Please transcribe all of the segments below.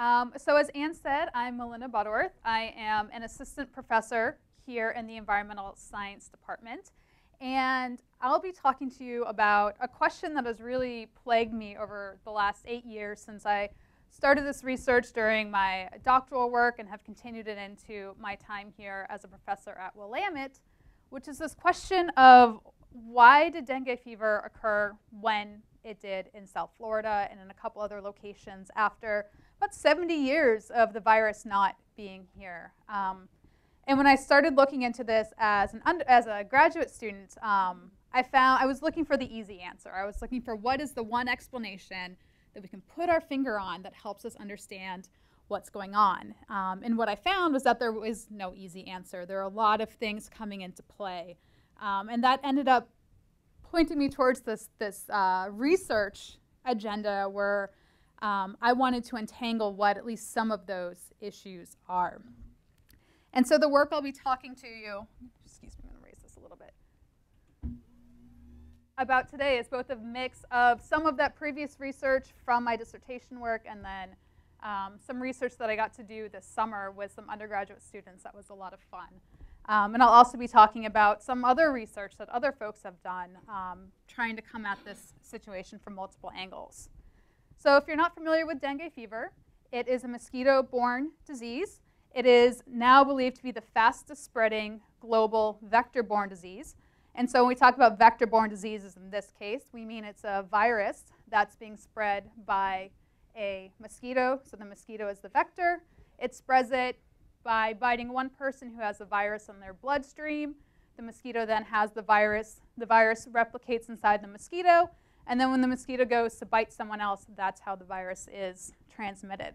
Um, so as Anne said, I'm Melinda Butterworth. I am an assistant professor here in the Environmental Science Department. And I'll be talking to you about a question that has really plagued me over the last eight years since I started this research during my doctoral work and have continued it into my time here as a professor at Willamette, which is this question of why did dengue fever occur when it did in South Florida and in a couple other locations after about 70 years of the virus not being here. Um, and when I started looking into this as, an under, as a graduate student, um, I found I was looking for the easy answer. I was looking for what is the one explanation that we can put our finger on that helps us understand what's going on. Um, and what I found was that there was no easy answer. There are a lot of things coming into play. Um, and that ended up pointing me towards this, this uh, research agenda where um, I wanted to entangle what at least some of those issues are. And so the work I'll be talking to you, excuse me, I'm going to raise this a little bit, about today is both a mix of some of that previous research from my dissertation work and then um, some research that I got to do this summer with some undergraduate students. That was a lot of fun. Um, and I'll also be talking about some other research that other folks have done, um, trying to come at this situation from multiple angles. So if you're not familiar with dengue fever, it is a mosquito-borne disease. It is now believed to be the fastest spreading global vector-borne disease. And so when we talk about vector-borne diseases in this case, we mean it's a virus that's being spread by a mosquito. So the mosquito is the vector. It spreads it by biting one person who has the virus in their bloodstream. The mosquito then has the virus. The virus replicates inside the mosquito, and then when the mosquito goes to bite someone else, that's how the virus is transmitted.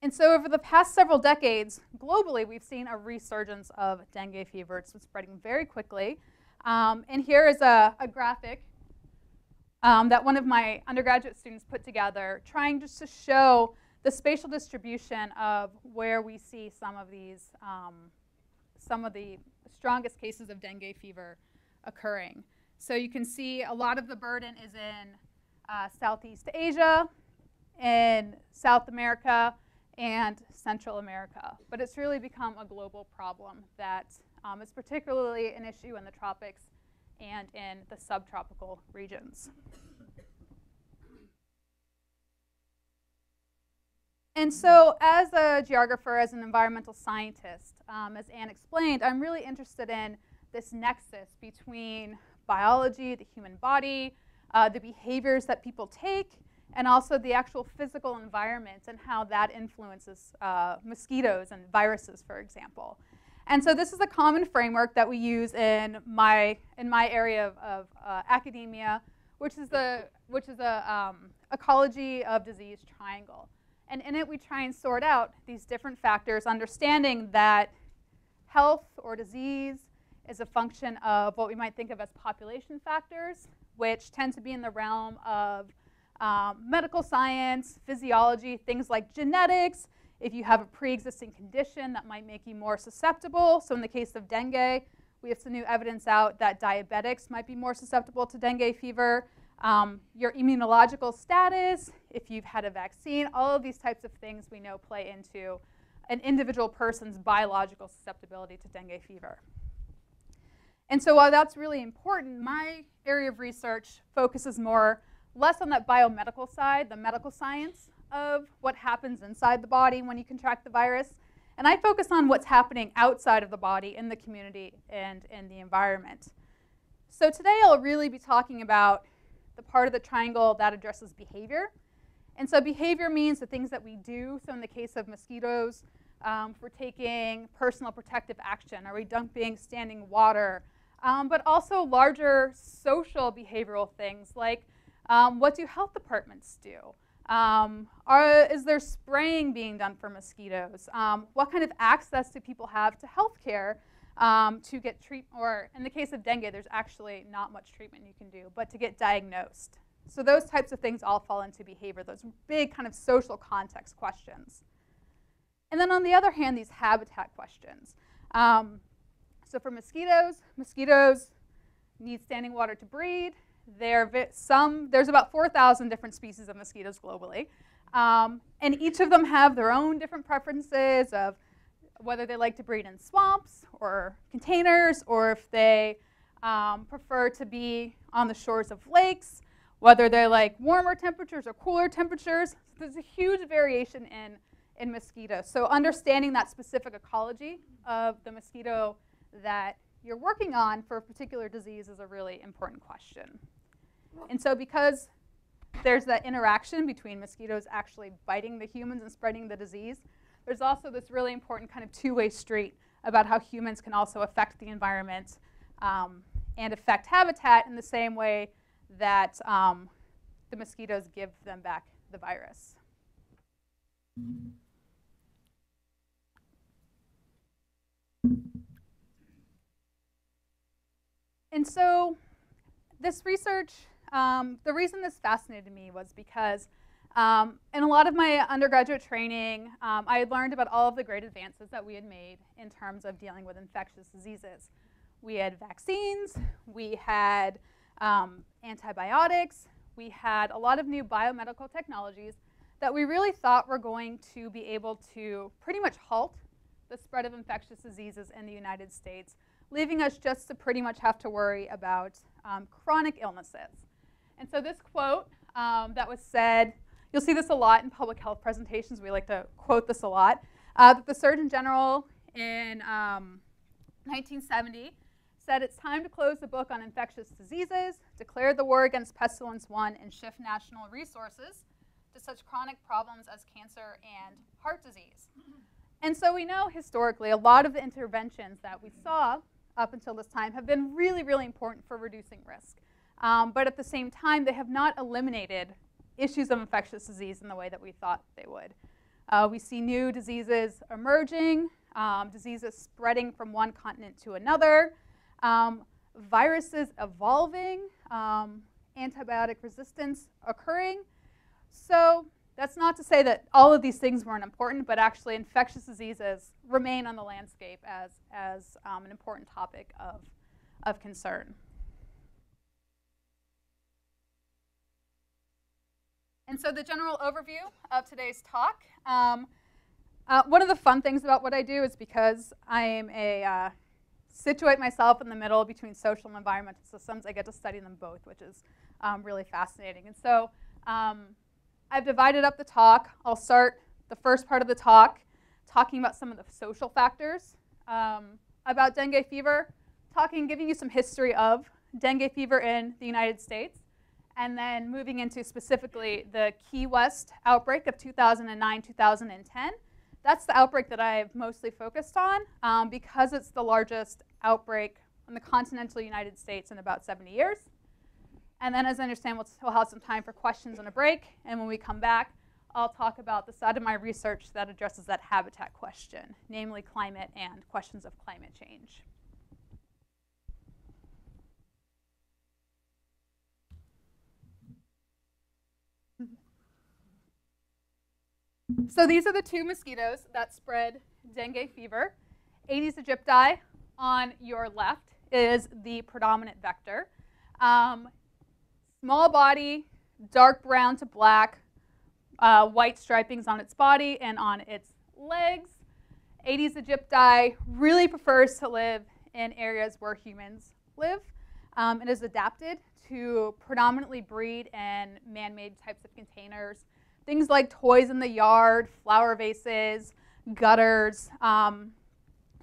And so over the past several decades, globally, we've seen a resurgence of dengue fever. It's spreading very quickly. Um, and here is a, a graphic um, that one of my undergraduate students put together, trying just to show the spatial distribution of where we see some of these, um, some of the strongest cases of dengue fever occurring. So you can see a lot of the burden is in uh, Southeast Asia, in South America, and Central America. But it's really become a global problem that um, is particularly an issue in the tropics and in the subtropical regions. And so as a geographer, as an environmental scientist, um, as Anne explained, I'm really interested in this nexus between biology, the human body, uh, the behaviors that people take, and also the actual physical environment and how that influences uh, mosquitoes and viruses, for example. And so this is a common framework that we use in my, in my area of, of uh, academia, which is the which is a um, ecology of disease triangle. And in it, we try and sort out these different factors, understanding that health or disease is a function of what we might think of as population factors, which tend to be in the realm of um, medical science, physiology, things like genetics. If you have a pre-existing condition that might make you more susceptible. So in the case of dengue, we have some new evidence out that diabetics might be more susceptible to dengue fever. Um, your immunological status, if you've had a vaccine, all of these types of things we know play into an individual person's biological susceptibility to dengue fever. And so while that's really important, my area of research focuses more less on that biomedical side, the medical science of what happens inside the body when you contract the virus. And I focus on what's happening outside of the body in the community and in the environment. So today I'll really be talking about the part of the triangle that addresses behavior. And so behavior means the things that we do. So in the case of mosquitoes, um, we're taking personal protective action. Are we dumping standing water? Um, but also larger social behavioral things like um, what do health departments do? Um, are, is there spraying being done for mosquitoes? Um, what kind of access do people have to health care um, to get treatment? Or in the case of dengue, there's actually not much treatment you can do, but to get diagnosed. So those types of things all fall into behavior, those big kind of social context questions. And then on the other hand, these habitat questions. Um, so for mosquitoes, mosquitoes need standing water to breed, there some, there's about 4,000 different species of mosquitoes globally. Um, and each of them have their own different preferences of whether they like to breed in swamps or containers or if they um, prefer to be on the shores of lakes, whether they like warmer temperatures or cooler temperatures. So there's a huge variation in, in mosquitoes. So understanding that specific ecology of the mosquito that you're working on for a particular disease is a really important question. And so because there's that interaction between mosquitoes actually biting the humans and spreading the disease, there's also this really important kind of two-way street about how humans can also affect the environment um, and affect habitat in the same way that um, the mosquitoes give them back the virus. And so this research, um, the reason this fascinated me was because um, in a lot of my undergraduate training, um, I had learned about all of the great advances that we had made in terms of dealing with infectious diseases. We had vaccines, we had um, antibiotics, we had a lot of new biomedical technologies that we really thought were going to be able to pretty much halt the spread of infectious diseases in the United States leaving us just to pretty much have to worry about um, chronic illnesses. And so this quote um, that was said, you'll see this a lot in public health presentations. We like to quote this a lot. Uh, that the Surgeon General in um, 1970 said it's time to close the book on infectious diseases, declare the war against pestilence won, and shift national resources to such chronic problems as cancer and heart disease. And so we know historically a lot of the interventions that we saw up until this time have been really, really important for reducing risk. Um, but at the same time, they have not eliminated issues of infectious disease in the way that we thought they would. Uh, we see new diseases emerging, um, diseases spreading from one continent to another, um, viruses evolving, um, antibiotic resistance occurring. So that's not to say that all of these things weren't important, but actually infectious diseases remain on the landscape as, as um, an important topic of, of concern. And so the general overview of today's talk. Um, uh, one of the fun things about what I do is because I am a uh, situate myself in the middle between social and environmental systems, I get to study them both, which is um, really fascinating. And so um, I've divided up the talk. I'll start the first part of the talk talking about some of the social factors um, about dengue fever, talking, giving you some history of dengue fever in the United States, and then moving into specifically the Key West outbreak of 2009-2010. That's the outbreak that I've mostly focused on um, because it's the largest outbreak in the continental United States in about 70 years. And then as I understand, we'll, we'll have some time for questions and a break. And when we come back, I'll talk about the side of my research that addresses that habitat question, namely climate and questions of climate change. So these are the two mosquitoes that spread dengue fever. Aedes aegypti on your left is the predominant vector. Um, Small body, dark brown to black, uh, white stripings on its body and on its legs. Aedes aegypti really prefers to live in areas where humans live. Um, it is adapted to predominantly breed in man-made types of containers. Things like toys in the yard, flower vases, gutters. Um,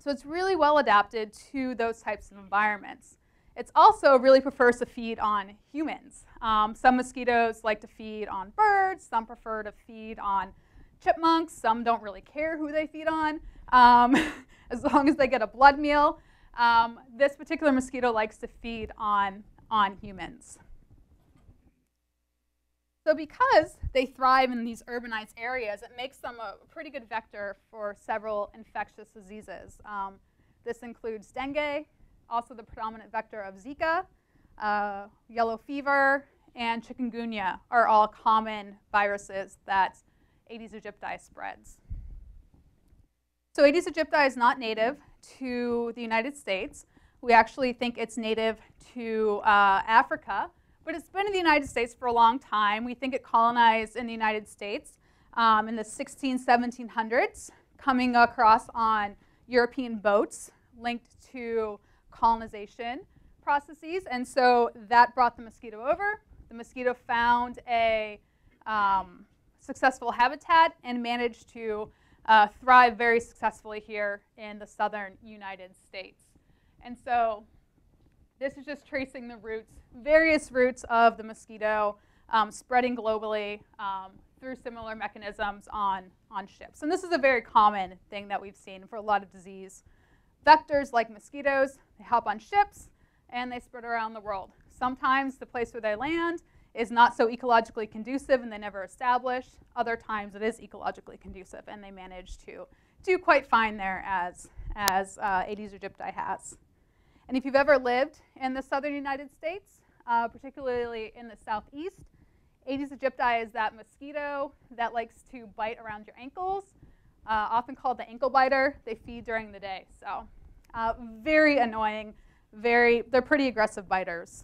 so it's really well adapted to those types of environments. It also really prefers to feed on humans. Um, some mosquitoes like to feed on birds, some prefer to feed on chipmunks, some don't really care who they feed on, um, as long as they get a blood meal. Um, this particular mosquito likes to feed on, on humans. So because they thrive in these urbanized areas, it makes them a pretty good vector for several infectious diseases. Um, this includes dengue, also the predominant vector of Zika, uh, yellow fever, and chikungunya are all common viruses that Aedes aegypti spreads. So Aedes aegypti is not native to the United States. We actually think it's native to uh, Africa, but it's been in the United States for a long time. We think it colonized in the United States um, in the 16, 1700s, coming across on European boats linked to colonization processes. And so that brought the mosquito over. The mosquito found a um, successful habitat and managed to uh, thrive very successfully here in the southern United States. And so this is just tracing the roots, various roots of the mosquito um, spreading globally um, through similar mechanisms on, on ships. And this is a very common thing that we've seen for a lot of disease. Vectors like mosquitoes, they hop on ships and they spread around the world. Sometimes the place where they land is not so ecologically conducive and they never establish. Other times it is ecologically conducive and they manage to do quite fine there as, as uh, Aedes aegypti has. And if you've ever lived in the southern United States, uh, particularly in the southeast, Aedes aegypti is that mosquito that likes to bite around your ankles, uh, often called the ankle biter. They feed during the day. So uh, very annoying, very, they're pretty aggressive biters.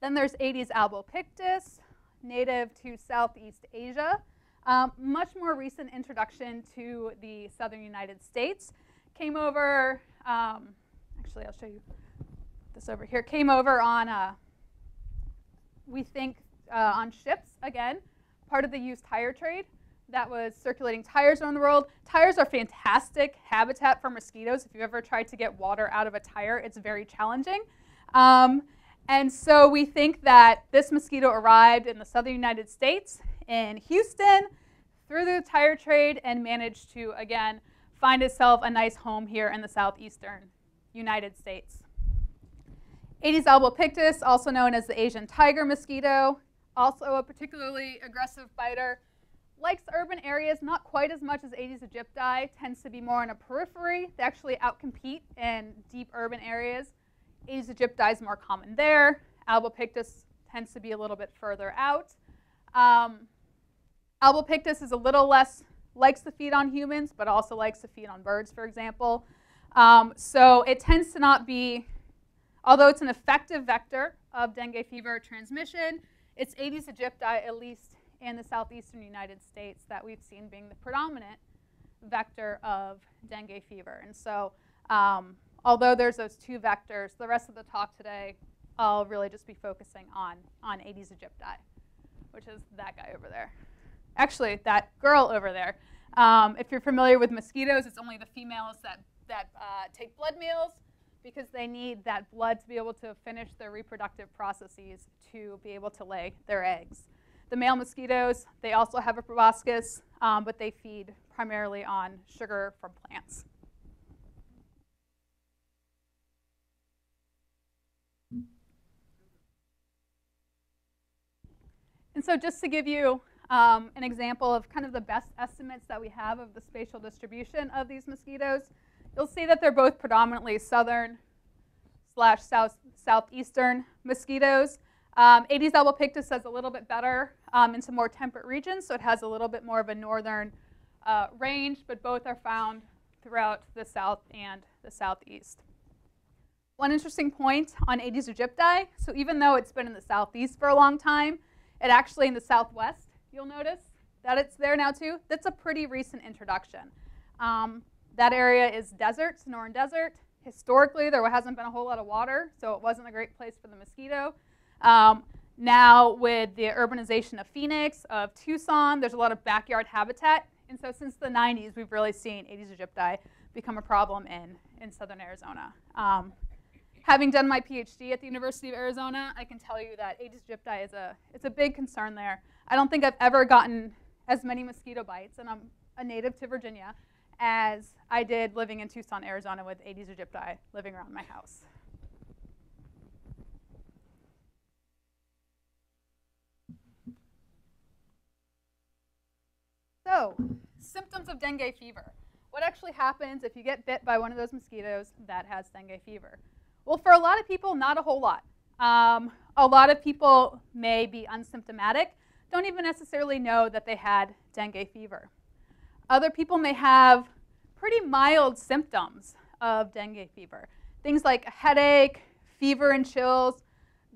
Then there's Aedes albopictus, native to Southeast Asia. Um, much more recent introduction to the southern United States. Came over, um, actually I'll show you this over here, came over on, uh, we think, uh, on ships, again, part of the used tire trade that was circulating tires around the world. Tires are fantastic habitat for mosquitoes. If you've ever tried to get water out of a tire, it's very challenging. Um, and so we think that this mosquito arrived in the southern United States in Houston through the tire trade and managed to, again, find itself a nice home here in the southeastern United States. Aedes albopictus, also known as the Asian tiger mosquito, also a particularly aggressive biter. Likes urban areas not quite as much as Aedes aegypti, tends to be more on a periphery. They actually outcompete in deep urban areas. Aedes aegypti is more common there. Albopictus tends to be a little bit further out. Um, albopictus is a little less, likes to feed on humans, but also likes to feed on birds, for example. Um, so it tends to not be, although it's an effective vector of dengue fever transmission, it's Aedes aegypti, at least in the southeastern United States, that we've seen being the predominant vector of dengue fever. And so um, although there's those two vectors, the rest of the talk today, I'll really just be focusing on, on Aedes aegypti, which is that guy over there. Actually, that girl over there. Um, if you're familiar with mosquitoes, it's only the females that, that uh, take blood meals because they need that blood to be able to finish their reproductive processes to be able to lay their eggs. The male mosquitoes, they also have a proboscis, um, but they feed primarily on sugar from plants. And so just to give you um, an example of kind of the best estimates that we have of the spatial distribution of these mosquitoes, you'll see that they're both predominantly southern slash south, southeastern mosquitoes. Um, Aedes albopictus does a little bit better um, in some more temperate regions, so it has a little bit more of a northern uh, range, but both are found throughout the south and the southeast. One interesting point on Aedes aegypti, so even though it's been in the southeast for a long time, it actually in the southwest, you'll notice that it's there now too. That's a pretty recent introduction. Um, that area is desert, Sonoran Desert. Historically, there hasn't been a whole lot of water, so it wasn't a great place for the mosquito. Um, now, with the urbanization of Phoenix, of Tucson, there's a lot of backyard habitat. And so since the 90s, we've really seen Aedes aegypti become a problem in, in southern Arizona. Um, having done my PhD at the University of Arizona, I can tell you that Aedes aegypti is a, it's a big concern there. I don't think I've ever gotten as many mosquito bites, and I'm a native to Virginia, as I did living in Tucson, Arizona with Aedes aegypti living around my house. So, symptoms of dengue fever. What actually happens if you get bit by one of those mosquitoes that has dengue fever? Well, for a lot of people, not a whole lot. Um, a lot of people may be unsymptomatic, don't even necessarily know that they had dengue fever. Other people may have pretty mild symptoms of dengue fever. Things like a headache, fever and chills,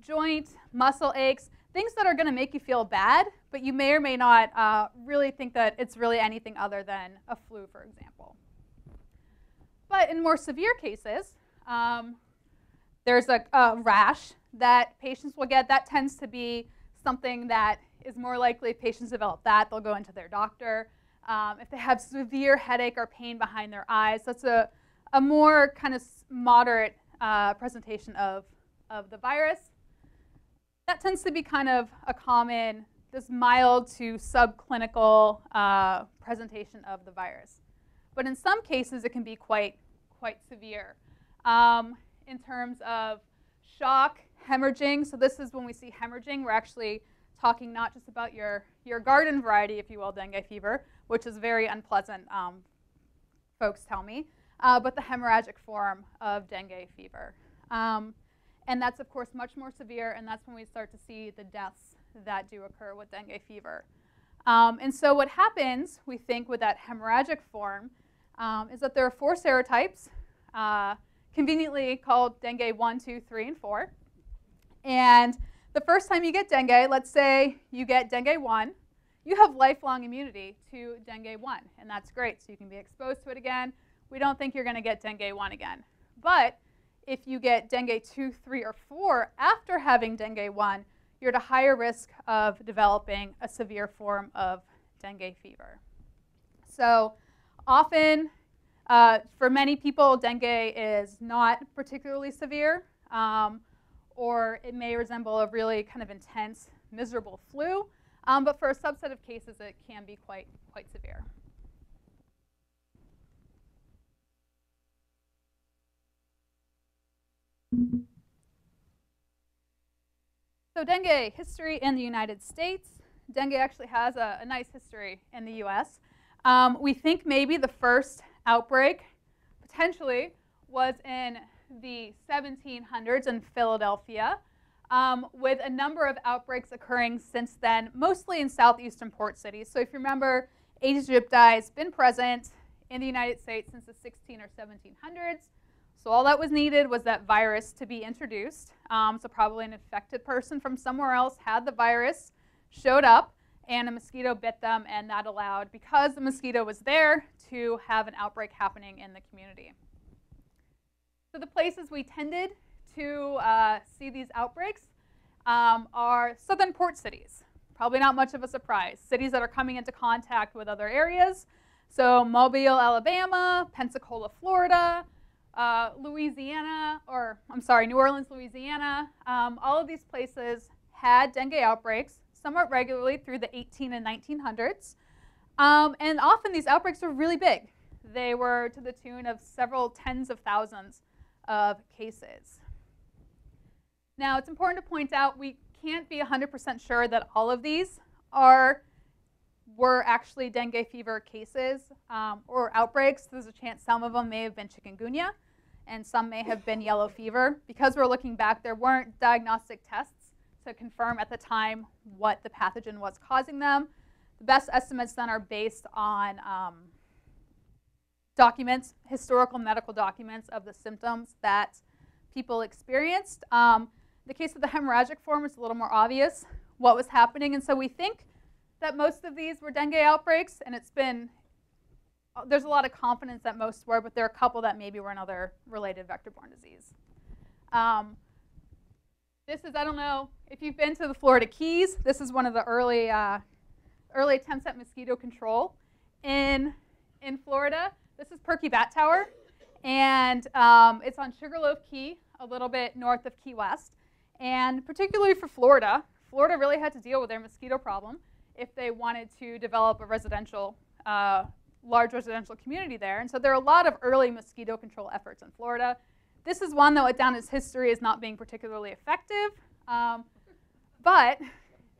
joint, muscle aches, things that are going to make you feel bad, but you may or may not uh, really think that it's really anything other than a flu, for example. But in more severe cases, um, there's a, a, rash that patients will get. That tends to be something that is more likely if patients develop that, they'll go into their doctor. Um, if they have severe headache or pain behind their eyes, that's a, a more kind of moderate uh, presentation of, of the virus. That tends to be kind of a common, this mild to subclinical uh, presentation of the virus. But in some cases, it can be quite, quite severe um, in terms of shock, hemorrhaging. So this is when we see hemorrhaging, we're actually talking not just about your, your garden variety, if you will, dengue fever, which is very unpleasant, um, folks tell me, uh, but the hemorrhagic form of dengue fever. Um, and that's, of course, much more severe, and that's when we start to see the deaths that do occur with dengue fever. Um, and so what happens, we think, with that hemorrhagic form um, is that there are four serotypes, uh, conveniently called dengue 1, 2, 3, and 4. And the first time you get dengue, let's say you get dengue 1, you have lifelong immunity to dengue 1, and that's great. So you can be exposed to it again. We don't think you're going to get dengue 1 again. But if you get dengue 2, 3, or 4 after having dengue 1, you're at a higher risk of developing a severe form of dengue fever. So often, uh, for many people, dengue is not particularly severe. Um, or it may resemble a really kind of intense, miserable flu. Um, but for a subset of cases, it can be quite, quite severe. So dengue history in the United States. Dengue actually has a, a nice history in the US. Um, we think maybe the first outbreak potentially was in the 1700s in Philadelphia, um, with a number of outbreaks occurring since then, mostly in southeastern port cities. So if you remember, Aedes aegypti has been present in the United States since the 16 or 1700s. So all that was needed was that virus to be introduced. Um, so probably an infected person from somewhere else had the virus, showed up, and a mosquito bit them, and that allowed, because the mosquito was there, to have an outbreak happening in the community. So the places we tended to uh, see these outbreaks um, are southern port cities. Probably not much of a surprise. Cities that are coming into contact with other areas. So Mobile, Alabama, Pensacola, Florida, uh, Louisiana, or I'm sorry, New Orleans, Louisiana. Um, all of these places had dengue outbreaks somewhat regularly through the 18 and 1900s. Um, and often these outbreaks were really big. They were to the tune of several tens of thousands of cases. Now, it's important to point out we can't be 100% sure that all of these are were actually dengue fever cases um, or outbreaks. There's a chance some of them may have been chikungunya and some may have been yellow fever. Because we're looking back, there weren't diagnostic tests to confirm at the time what the pathogen was causing them. The best estimates then are based on um, documents, historical medical documents of the symptoms that people experienced. Um, the case of the hemorrhagic form is a little more obvious what was happening. And so we think that most of these were dengue outbreaks, and it's been, there's a lot of confidence that most were, but there are a couple that maybe were another related vector-borne disease. Um, this is, I don't know, if you've been to the Florida Keys, this is one of the early, uh, early attempts at mosquito control in, in Florida. This is Perky Bat Tower, and um, it's on Sugarloaf Key, a little bit north of Key West. And particularly for Florida, Florida really had to deal with their mosquito problem if they wanted to develop a residential, uh, large residential community there. And so there are a lot of early mosquito control efforts in Florida. This is one that went down as history as not being particularly effective. Um, but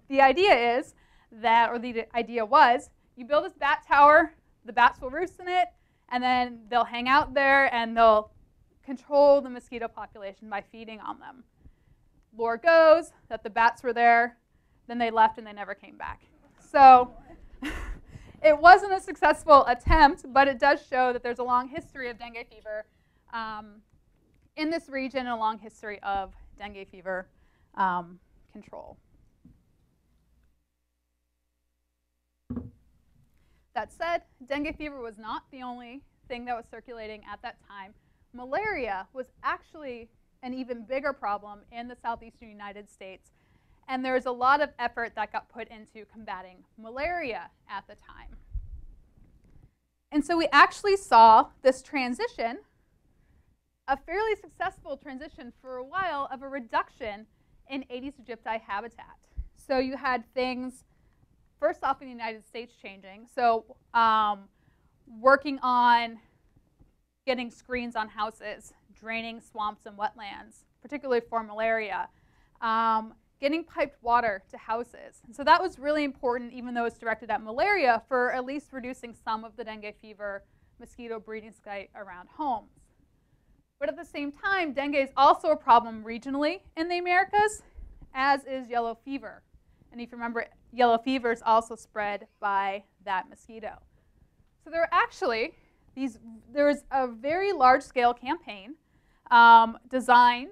the idea is that, or the idea was, you build this bat tower, the bats will roost in it, and then they'll hang out there and they'll control the mosquito population by feeding on them. Lore goes that the bats were there, then they left and they never came back. So it wasn't a successful attempt, but it does show that there's a long history of dengue fever um, in this region and a long history of dengue fever um, control. That said, dengue fever was not the only thing that was circulating at that time. Malaria was actually an even bigger problem in the southeastern United States, and there was a lot of effort that got put into combating malaria at the time. And so we actually saw this transition, a fairly successful transition for a while, of a reduction in Aedes aegypti habitat. So you had things, first off in the United States, changing. So um, working on getting screens on houses, draining swamps and wetlands, particularly for malaria, um, getting piped water to houses. And so that was really important, even though it's directed at malaria, for at least reducing some of the dengue fever mosquito breeding site around homes. But at the same time, dengue is also a problem regionally in the Americas, as is yellow fever. And if you remember, yellow fever is also spread by that mosquito. So there are actually these, there was a very large scale campaign um, designed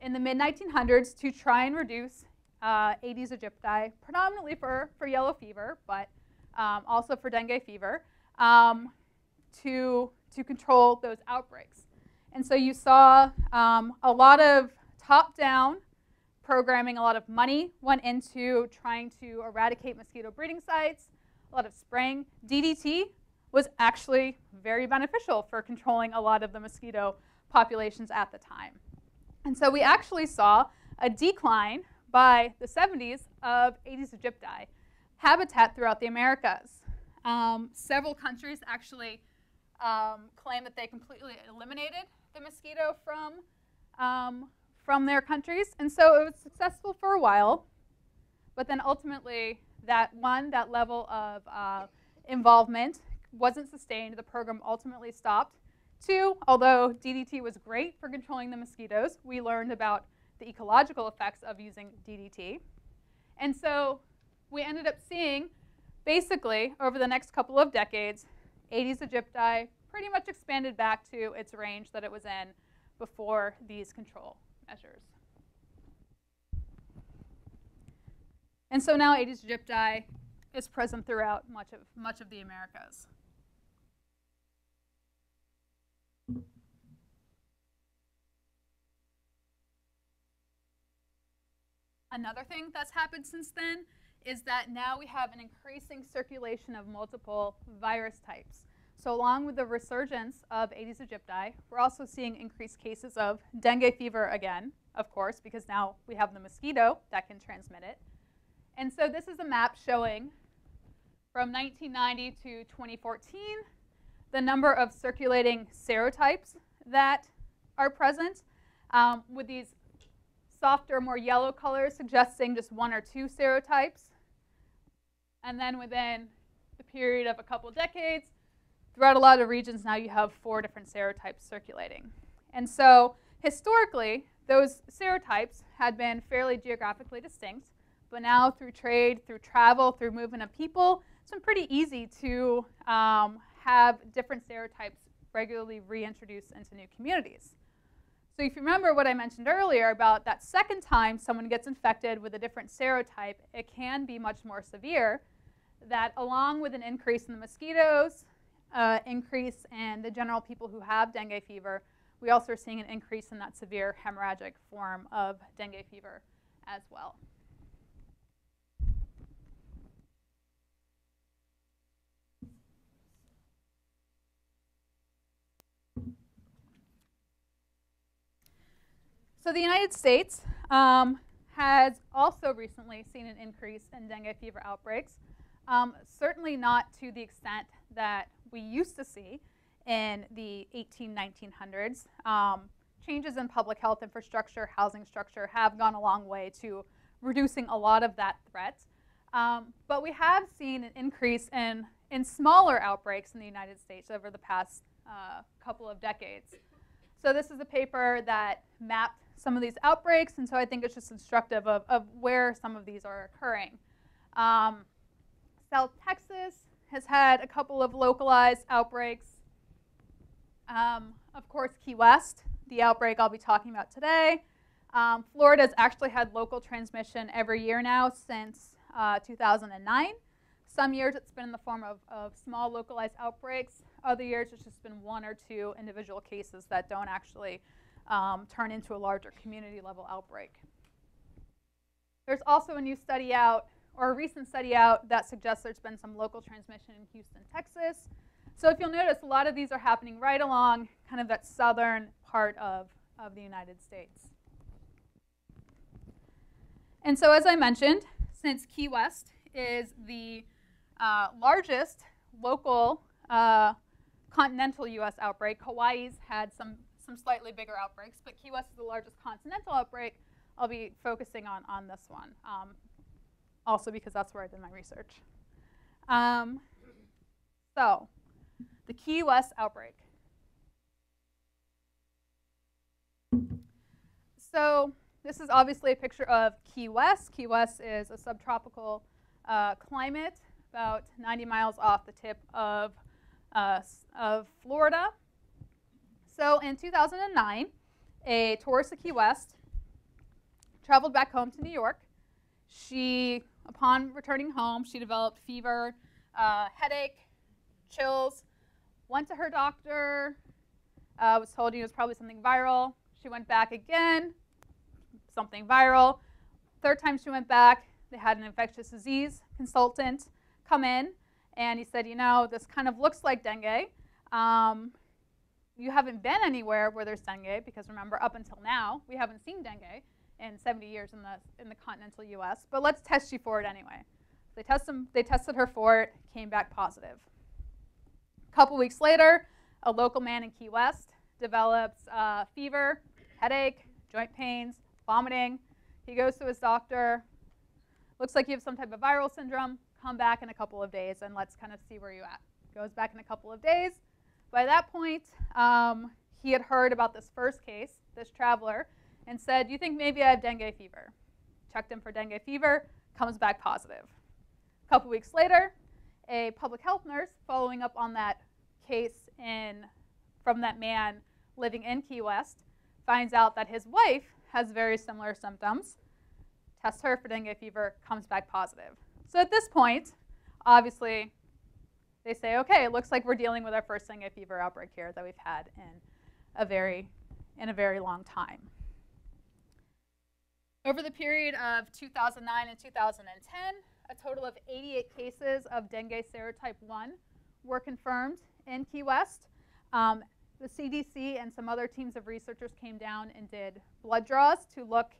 in the mid 1900s to try and reduce uh, Aedes aegypti, predominantly for, for yellow fever, but um, also for dengue fever, um, to, to control those outbreaks. And so you saw um, a lot of top down programming, a lot of money went into trying to eradicate mosquito breeding sites, a lot of spraying. DDT was actually very beneficial for controlling a lot of the mosquito populations at the time. And so we actually saw a decline by the 70s of Aedes aegypti habitat throughout the Americas. Um, several countries actually um, claim that they completely eliminated the mosquito from, um, from their countries. And so it was successful for a while, but then ultimately that one, that level of uh, involvement wasn't sustained. The program ultimately stopped. Two, although DDT was great for controlling the mosquitoes, we learned about the ecological effects of using DDT. And so we ended up seeing, basically, over the next couple of decades, Aedes aegypti pretty much expanded back to its range that it was in before these control measures. And so now Aedes aegypti is present throughout much of, much of the Americas. Another thing that's happened since then is that now we have an increasing circulation of multiple virus types. So along with the resurgence of Aedes aegypti, we're also seeing increased cases of dengue fever again, of course, because now we have the mosquito that can transmit it. And so this is a map showing from 1990 to 2014 the number of circulating serotypes that are present um, with these softer, more yellow colors suggesting just one or two serotypes. And then within the period of a couple decades, throughout a lot of regions now you have four different serotypes circulating. And so historically, those serotypes had been fairly geographically distinct, but now through trade, through travel, through movement of people, it's been pretty easy to um, have different serotypes regularly reintroduced into new communities. So if you remember what I mentioned earlier about that second time someone gets infected with a different serotype, it can be much more severe. That along with an increase in the mosquitoes, uh, increase in the general people who have dengue fever, we also are seeing an increase in that severe hemorrhagic form of dengue fever as well. So the United States um, has also recently seen an increase in dengue fever outbreaks, um, certainly not to the extent that we used to see in the 18, 1900s. Um, changes in public health infrastructure, housing structure have gone a long way to reducing a lot of that threat. Um, but we have seen an increase in, in smaller outbreaks in the United States over the past uh, couple of decades. So this is a paper that mapped some of these outbreaks, and so I think it's just instructive of, of where some of these are occurring. Um, South Texas has had a couple of localized outbreaks. Um, of course, Key West, the outbreak I'll be talking about today. Um, Florida has actually had local transmission every year now since uh, 2009. Some years it's been in the form of, of small localized outbreaks. Other years it's just been one or two individual cases that don't actually um, turn into a larger community level outbreak. There's also a new study out, or a recent study out, that suggests there's been some local transmission in Houston, Texas. So if you'll notice, a lot of these are happening right along kind of that southern part of, of the United States. And so as I mentioned, since Key West is the uh, largest local uh, continental U.S. outbreak, Hawaii's had some, slightly bigger outbreaks, but Key West is the largest continental outbreak. I'll be focusing on, on this one, um, also because that's where I did my research. Um, so, the Key West outbreak. So this is obviously a picture of Key West. Key West is a subtropical uh, climate, about 90 miles off the tip of, uh, of Florida. So in 2009, a tourist to Key West traveled back home to New York. She, upon returning home, she developed fever, uh, headache, chills, went to her doctor, uh, was told you it was probably something viral. She went back again, something viral. Third time she went back, they had an infectious disease consultant come in, and he said, you know, this kind of looks like dengue. Um, you haven't been anywhere where there's dengue, because remember, up until now, we haven't seen dengue in 70 years in the, in the continental US, but let's test you for it anyway. They, test them, they tested her for it, came back positive. A couple weeks later, a local man in Key West develops uh, fever, headache, joint pains, vomiting. He goes to his doctor. Looks like you have some type of viral syndrome. Come back in a couple of days and let's kind of see where you're at. Goes back in a couple of days. By that point, um, he had heard about this first case, this traveler, and said, you think maybe I have dengue fever? Checked him for dengue fever, comes back positive. A couple weeks later, a public health nurse following up on that case in, from that man living in Key West finds out that his wife has very similar symptoms, tests her for dengue fever, comes back positive. So at this point, obviously, they say, okay, it looks like we're dealing with our first dengue fever outbreak here that we've had in a very, in a very long time. Over the period of 2009 and 2010, a total of 88 cases of dengue serotype 1 were confirmed in Key West. Um, the CDC and some other teams of researchers came down and did blood draws to look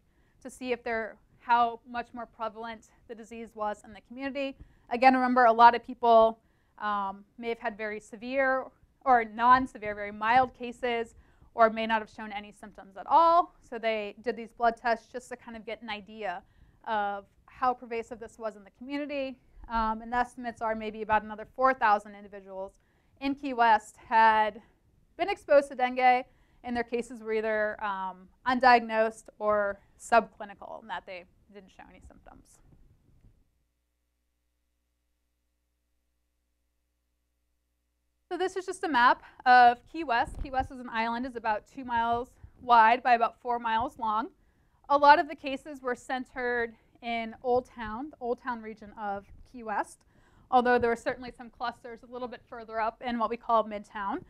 to see if they're how much more prevalent the disease was in the community. Again, remember a lot of people um, may have had very severe or non-severe, very mild cases, or may not have shown any symptoms at all. So they did these blood tests just to kind of get an idea of how pervasive this was in the community. Um, and the estimates are maybe about another 4,000 individuals in Key West had been exposed to dengue, and their cases were either um, undiagnosed or subclinical in that they didn't show any symptoms. So this is just a map of Key West. Key West is an island, is about two miles wide by about four miles long. A lot of the cases were centered in Old Town, the Old Town region of Key West, although there were certainly some clusters a little bit further up in what we call Midtown.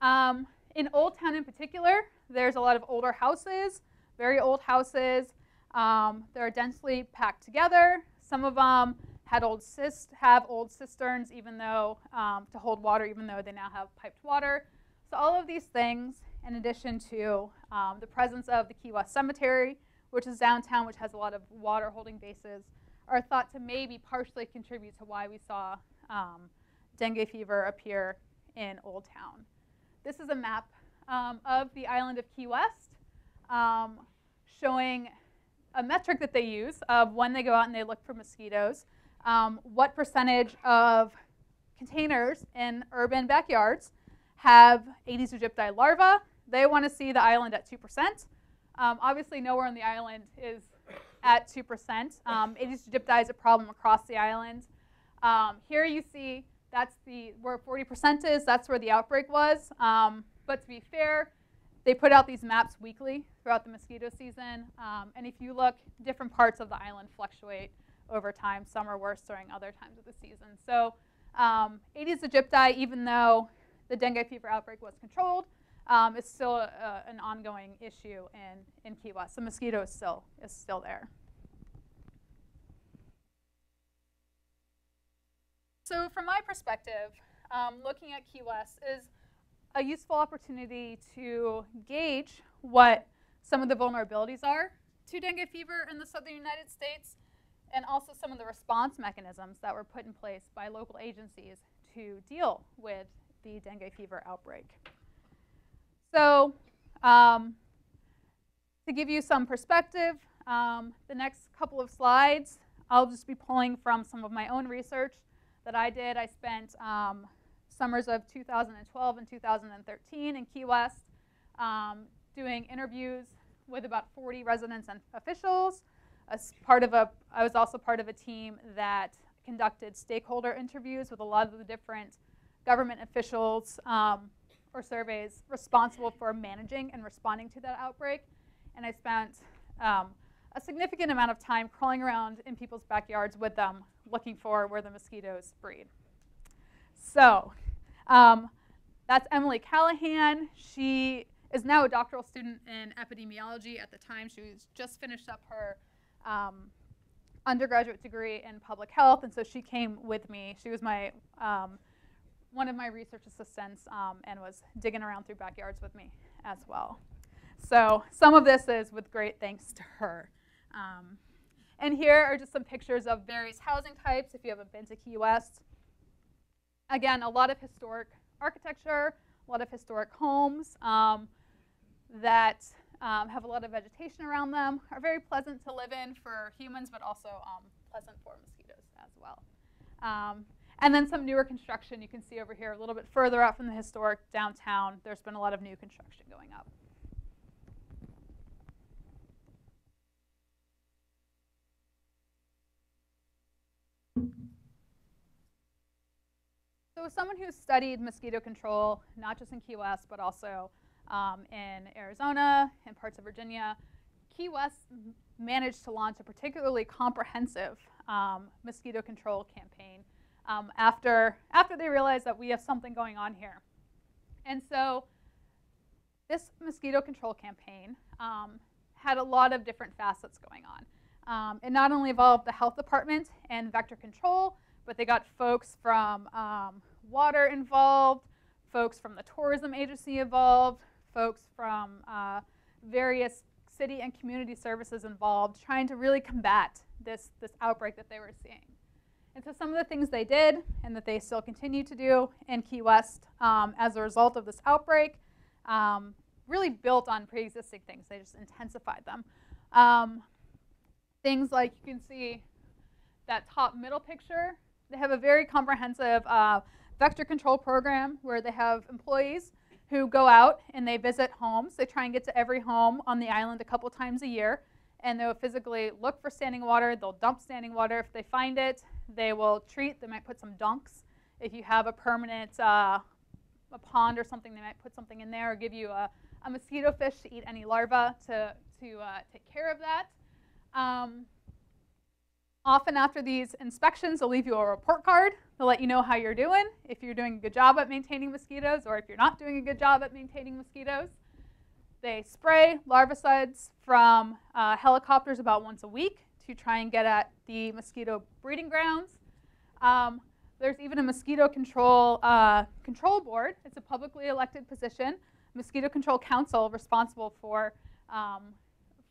Um, in Old Town in particular, there's a lot of older houses, very old houses. Um, they're densely packed together. Some of them had old cist- have old cisterns, even though um, to hold water, even though they now have piped water. So all of these things, in addition to um, the presence of the Key West Cemetery, which is downtown, which has a lot of water holding bases, are thought to maybe partially contribute to why we saw um, dengue fever appear in Old Town. This is a map um, of the island of Key West um, showing a metric that they use of when they go out and they look for mosquitoes, um, what percentage of containers in urban backyards have Aedes aegypti larvae. They want to see the island at 2%. Um, obviously, nowhere on the island is at 2%. Um, Aedes aegypti is a problem across the island. Um, here you see that's the where 40% is. That's where the outbreak was. Um, but to be fair, they put out these maps weekly throughout the mosquito season. Um, and if you look, different parts of the island fluctuate over time. Some are worse during other times of the season. So um, Aedes aegypti, even though the dengue fever outbreak was controlled, um, is still a, an ongoing issue in, in Key West. The mosquito is still, is still there. So from my perspective, um, looking at Key West is a useful opportunity to gauge what some of the vulnerabilities are to dengue fever in the southern United States and also some of the response mechanisms that were put in place by local agencies to deal with the dengue fever outbreak. So um, to give you some perspective, um, the next couple of slides, I'll just be pulling from some of my own research that I did. I spent um, summers of 2012 and 2013 in Key West um, doing interviews with about 40 residents and officials. As part of a, I was also part of a team that conducted stakeholder interviews with a lot of the different government officials um, or surveys responsible for managing and responding to that outbreak. And I spent um, a significant amount of time crawling around in people's backyards with them, looking for where the mosquitoes breed. So um, that's Emily Callahan. She is now a doctoral student in epidemiology. At the time, she was just finished up her um, undergraduate degree in public health, and so she came with me. She was my um, one of my research assistants um, and was digging around through backyards with me as well. So some of this is with great thanks to her. Um, and here are just some pictures of various housing types if you haven't been to Key West. Again, a lot of historic architecture, a lot of historic homes um, that um, have a lot of vegetation around them, are very pleasant to live in for humans, but also um, pleasant for mosquitoes as well. Um, and then some newer construction you can see over here a little bit further out from the historic downtown. There's been a lot of new construction going up. So as someone who's studied mosquito control, not just in Key West, but also um, in Arizona and parts of Virginia, Key West managed to launch a particularly comprehensive um, mosquito control campaign um, after, after they realized that we have something going on here. And so this mosquito control campaign um, had a lot of different facets going on. Um, it not only involved the health department and vector control, but they got folks from um, water involved, folks from the tourism agency involved, folks from uh, various city and community services involved, trying to really combat this, this outbreak that they were seeing. And so some of the things they did and that they still continue to do in Key West um, as a result of this outbreak um, really built on pre-existing things. They just intensified them. Um, things like you can see that top middle picture, they have a very comprehensive uh, vector control program where they have employees who go out and they visit homes. They try and get to every home on the island a couple times a year. And they'll physically look for standing water. They'll dump standing water if they find it. They will treat, they might put some dunks. If you have a permanent uh, a pond or something, they might put something in there or give you a, a mosquito fish to eat any larvae to, to uh, take care of that. Um, often after these inspections, they'll leave you a report card. They'll let you know how you're doing, if you're doing a good job at maintaining mosquitoes or if you're not doing a good job at maintaining mosquitoes. They spray larvicides from uh, helicopters about once a week to try and get at the mosquito breeding grounds. Um, there's even a mosquito control uh, control board. It's a publicly elected position, mosquito control council responsible for um,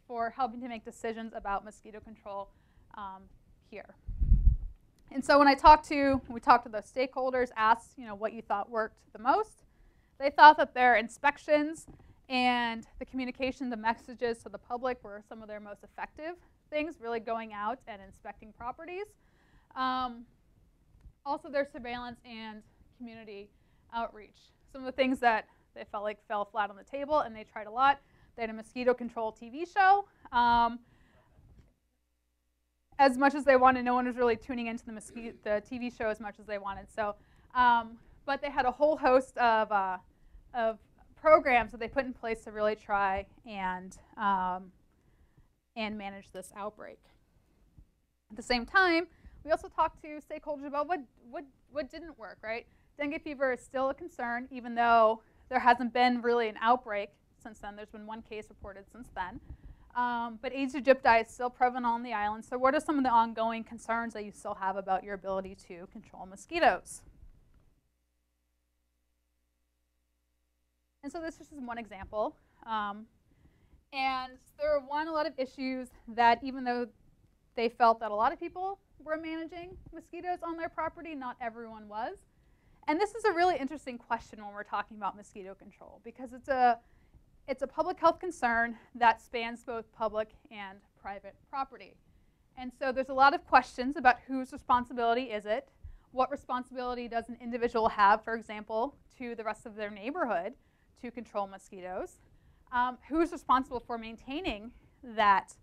for helping to make decisions about mosquito control um, here. And so when I talked to we talked to the stakeholders, asked you know what you thought worked the most. They thought that their inspections and the communication, the messages to the public were some of their most effective things, really going out and inspecting properties. Um, also, their surveillance and community outreach. Some of the things that they felt like fell flat on the table, and they tried a lot. They had a mosquito control TV show. Um, as much as they wanted, no one was really tuning into the, the TV show as much as they wanted. So, um, but they had a whole host of, uh, of programs that they put in place to really try and um, and manage this outbreak. At the same time, we also talked to stakeholders about what, what, what didn't work, right? Dengue fever is still a concern, even though there hasn't been really an outbreak since then. There's been one case reported since then. Um, but Aedes aegypti is still prevalent on the island. So what are some of the ongoing concerns that you still have about your ability to control mosquitoes? And so this is just one example. Um, and there were one a lot of issues that even though they felt that a lot of people were managing mosquitoes on their property, not everyone was. And this is a really interesting question when we're talking about mosquito control because it's a, it's a public health concern that spans both public and private property. And so there's a lot of questions about whose responsibility is it? What responsibility does an individual have, for example, to the rest of their neighborhood to control mosquitoes? Um, who's responsible for maintaining that,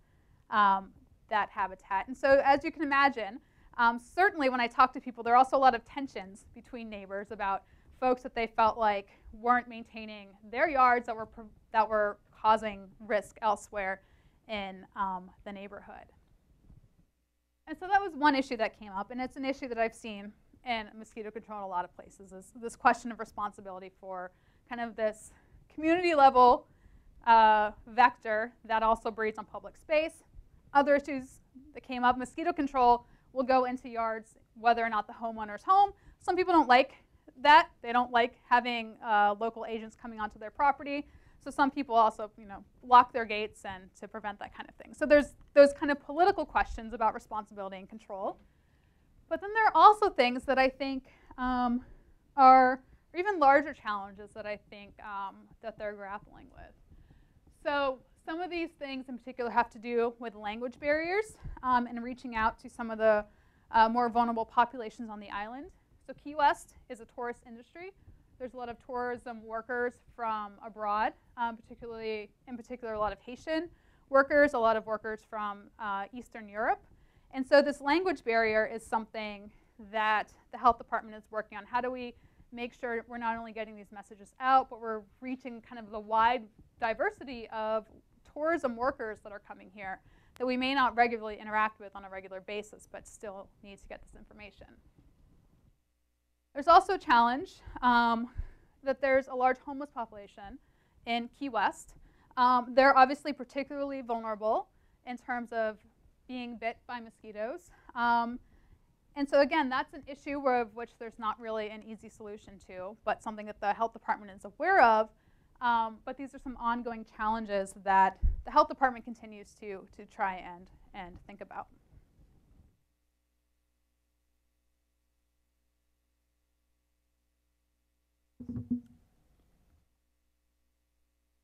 um, that habitat. And so as you can imagine, um, certainly when I talk to people, there are also a lot of tensions between neighbors about folks that they felt like weren't maintaining their yards that were, that were causing risk elsewhere in um, the neighborhood. And so that was one issue that came up, and it's an issue that I've seen in mosquito control in a lot of places, is this question of responsibility for kind of this community level uh, vector that also breeds on public space, other issues that came up, mosquito control will go into yards whether or not the homeowner's home. Some people don't like that. They don't like having uh, local agents coming onto their property. So some people also, you know, lock their gates and to prevent that kind of thing. So there's those kind of political questions about responsibility and control. But then there are also things that I think um, are even larger challenges that I think um, that they're grappling with. So some of these things in particular have to do with language barriers um, and reaching out to some of the uh, more vulnerable populations on the island. So Key West is a tourist industry. There's a lot of tourism workers from abroad, um, particularly in particular a lot of Haitian workers, a lot of workers from uh, Eastern Europe. And so this language barrier is something that the health department is working on. How do we make sure we're not only getting these messages out, but we're reaching kind of the wide diversity of tourism workers that are coming here that we may not regularly interact with on a regular basis, but still need to get this information. There's also a challenge um, that there's a large homeless population in Key West. Um, they're obviously particularly vulnerable in terms of being bit by mosquitoes. Um, and so again, that's an issue of which there's not really an easy solution to, but something that the health department is aware of um, but these are some ongoing challenges that the health department continues to, to try and, and think about.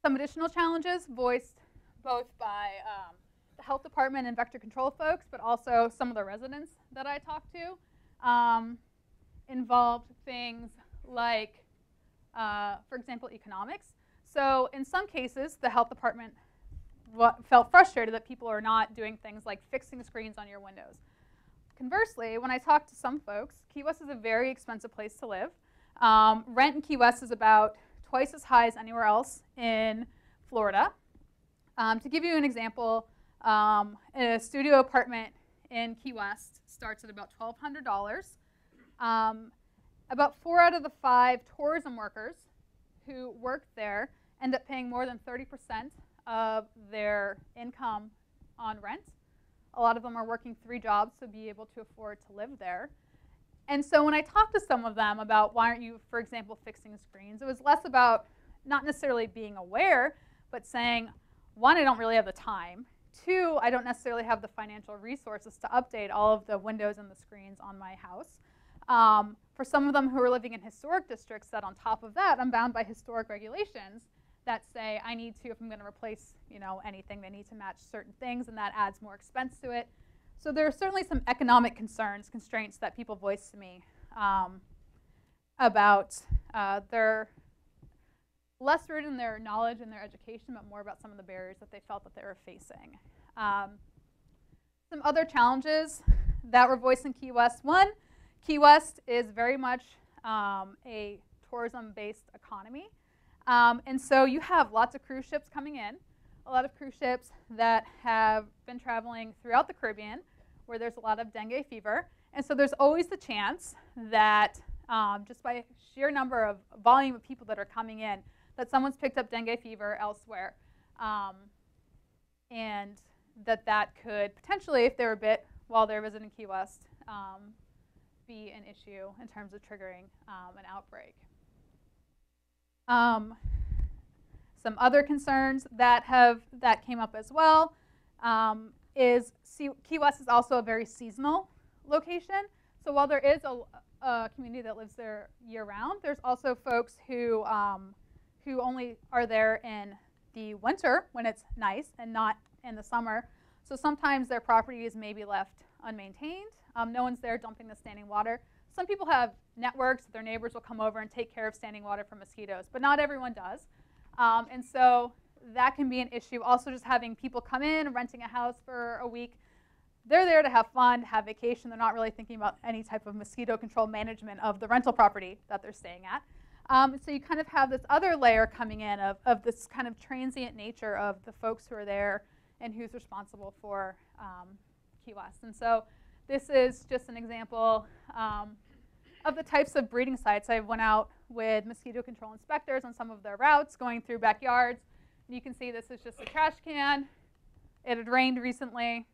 Some additional challenges voiced both by um, the health department and vector control folks, but also some of the residents that I talked to um, involved things like, uh, for example, economics. So in some cases, the health department felt frustrated that people are not doing things like fixing screens on your windows. Conversely, when I talk to some folks, Key West is a very expensive place to live. Um, rent in Key West is about twice as high as anywhere else in Florida. Um, to give you an example, um, a studio apartment in Key West starts at about $1,200. Um, about four out of the five tourism workers who work there end up paying more than 30% of their income on rent. A lot of them are working three jobs to be able to afford to live there. And so when I talked to some of them about why aren't you, for example, fixing screens, it was less about not necessarily being aware, but saying, one, I don't really have the time. Two, I don't necessarily have the financial resources to update all of the windows and the screens on my house. Um, for some of them who are living in historic districts, that on top of that, I'm bound by historic regulations that say I need to, if I'm going to replace you know, anything, they need to match certain things, and that adds more expense to it. So there are certainly some economic concerns, constraints that people voice to me um, about uh, their less rooted in their knowledge and their education, but more about some of the barriers that they felt that they were facing. Um, some other challenges that were voiced in Key West. One, Key West is very much um, a tourism-based economy. Um, and so you have lots of cruise ships coming in, a lot of cruise ships that have been traveling throughout the Caribbean where there's a lot of dengue fever. And so there's always the chance that um, just by sheer number of volume of people that are coming in, that someone's picked up dengue fever elsewhere. Um, and that that could potentially, if they're a bit while they're visiting Key West, um, be an issue in terms of triggering um, an outbreak. Um, some other concerns that have that came up as well um, is Key West is also a very seasonal location. So while there is a, a community that lives there year round, there's also folks who um, who only are there in the winter when it's nice and not in the summer. So sometimes their property is maybe left unmaintained. Um, no one's there dumping the standing water. Some people have networks that their neighbors will come over and take care of standing water for mosquitoes, but not everyone does. Um, and so that can be an issue. Also, just having people come in, renting a house for a week. They're there to have fun, have vacation. They're not really thinking about any type of mosquito control management of the rental property that they're staying at. Um, so you kind of have this other layer coming in of, of this kind of transient nature of the folks who are there and who's responsible for um, Key West. And so this is just an example um, of the types of breeding sites. I went out with mosquito control inspectors on some of their routes going through backyards. You can see this is just a trash can. It had rained recently.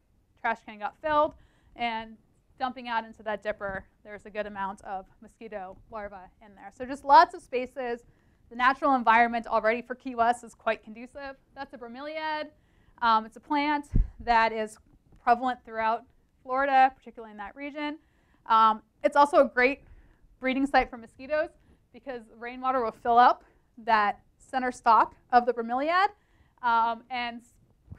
Trash can got filled. And dumping out into that dipper, there's a good amount of mosquito larvae in there. So just lots of spaces. The natural environment already for Key West is quite conducive. That's a bromeliad. Um, it's a plant that is prevalent throughout Florida, particularly in that region. Um, it's also a great breeding site for mosquitoes because rainwater will fill up that center stalk of the bromeliad um, and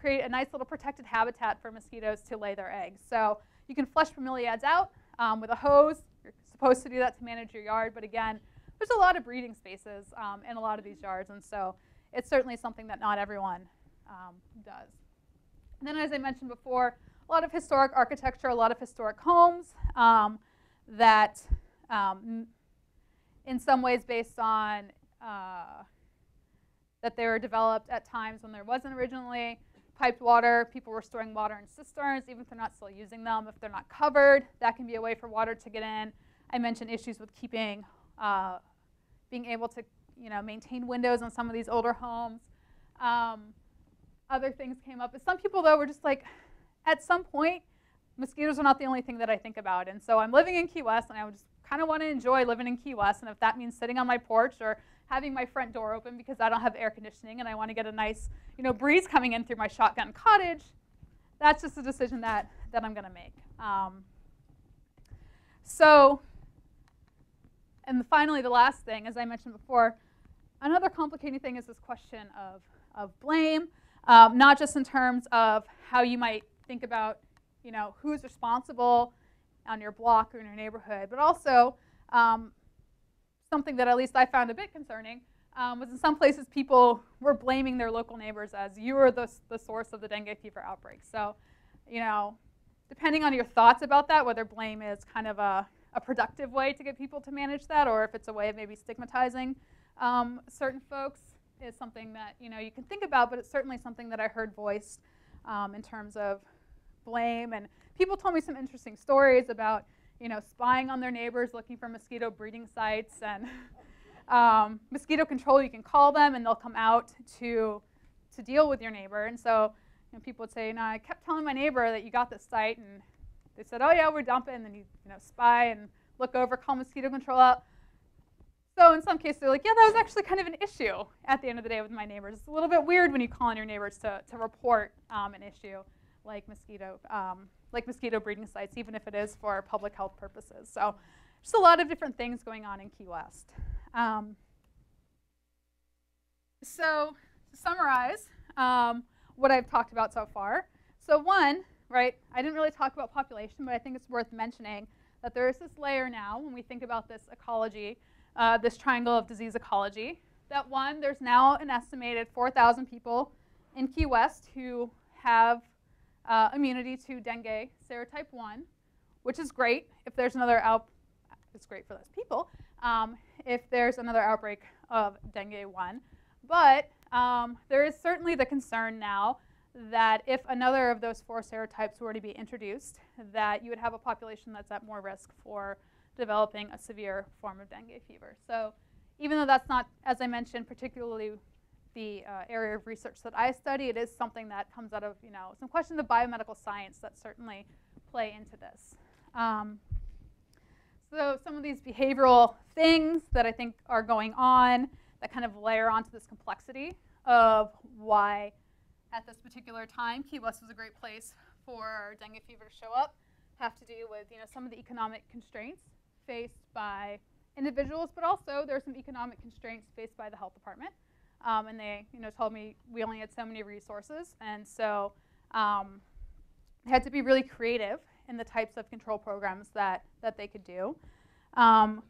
create a nice little protected habitat for mosquitoes to lay their eggs. So you can flush bromeliads out um, with a hose. You're supposed to do that to manage your yard, but again, there's a lot of breeding spaces um, in a lot of these yards, and so it's certainly something that not everyone um, does. And then, as I mentioned before, a lot of historic architecture, a lot of historic homes um, that, um, in some ways, based on uh, that they were developed at times when there wasn't originally piped water. People were storing water in cisterns, even if they're not still using them. If they're not covered, that can be a way for water to get in. I mentioned issues with keeping, uh, being able to, you know, maintain windows on some of these older homes. Um, other things came up. But some people, though, were just like, at some point, mosquitoes are not the only thing that I think about. And so I'm living in Key West, and I just kind of want to enjoy living in Key West. And if that means sitting on my porch or having my front door open because I don't have air conditioning and I want to get a nice, you know, breeze coming in through my shotgun cottage, that's just a decision that, that I'm going to make. Um, so, and finally, the last thing, as I mentioned before, another complicating thing is this question of, of blame, um, not just in terms of how you might think about, you know, who's responsible on your block or in your neighborhood, but also um, something that at least I found a bit concerning um, was in some places people were blaming their local neighbors as you were the, the source of the dengue fever outbreak. So, you know, depending on your thoughts about that, whether blame is kind of a, a productive way to get people to manage that or if it's a way of maybe stigmatizing um, certain folks is something that, you know, you can think about, but it's certainly something that I heard voiced um, in terms of blame. And people told me some interesting stories about you know, spying on their neighbors, looking for mosquito breeding sites, and um, mosquito control. You can call them, and they'll come out to to deal with your neighbor. And so, you know, people would say, "No, I kept telling my neighbor that you got this site," and they said, "Oh yeah, we're dumping." And then you you know spy and look over, call mosquito control out. So in some cases, they're like, yeah, that was actually kind of an issue at the end of the day with my neighbors. It's a little bit weird when you call on your neighbors to, to report um, an issue like mosquito um, like mosquito breeding sites, even if it is for public health purposes. So just a lot of different things going on in Key West. Um, so to summarize um, what I've talked about so far. So one, right, I didn't really talk about population, but I think it's worth mentioning that there is this layer now when we think about this ecology, uh, this triangle of disease ecology, that one, there's now an estimated 4,000 people in Key West who have uh, immunity to dengue serotype 1, which is great. If there's another out, it's great for those people. Um, if there's another outbreak of dengue 1, But um, there is certainly the concern now that if another of those four serotypes were to be introduced, that you would have a population that's at more risk for developing a severe form of dengue fever. So even though that's not, as I mentioned, particularly the uh, area of research that I study, it is something that comes out of, you know, some questions of biomedical science that certainly play into this. Um, so some of these behavioral things that I think are going on that kind of layer onto this complexity of why at this particular time Key West was a great place for dengue fever to show up have to do with, you know, some of the economic constraints faced by individuals, but also there are some economic constraints faced by the health department. Um, and they, you know, told me we only had so many resources, and so um, had to be really creative in the types of control programs that that they could do. Um,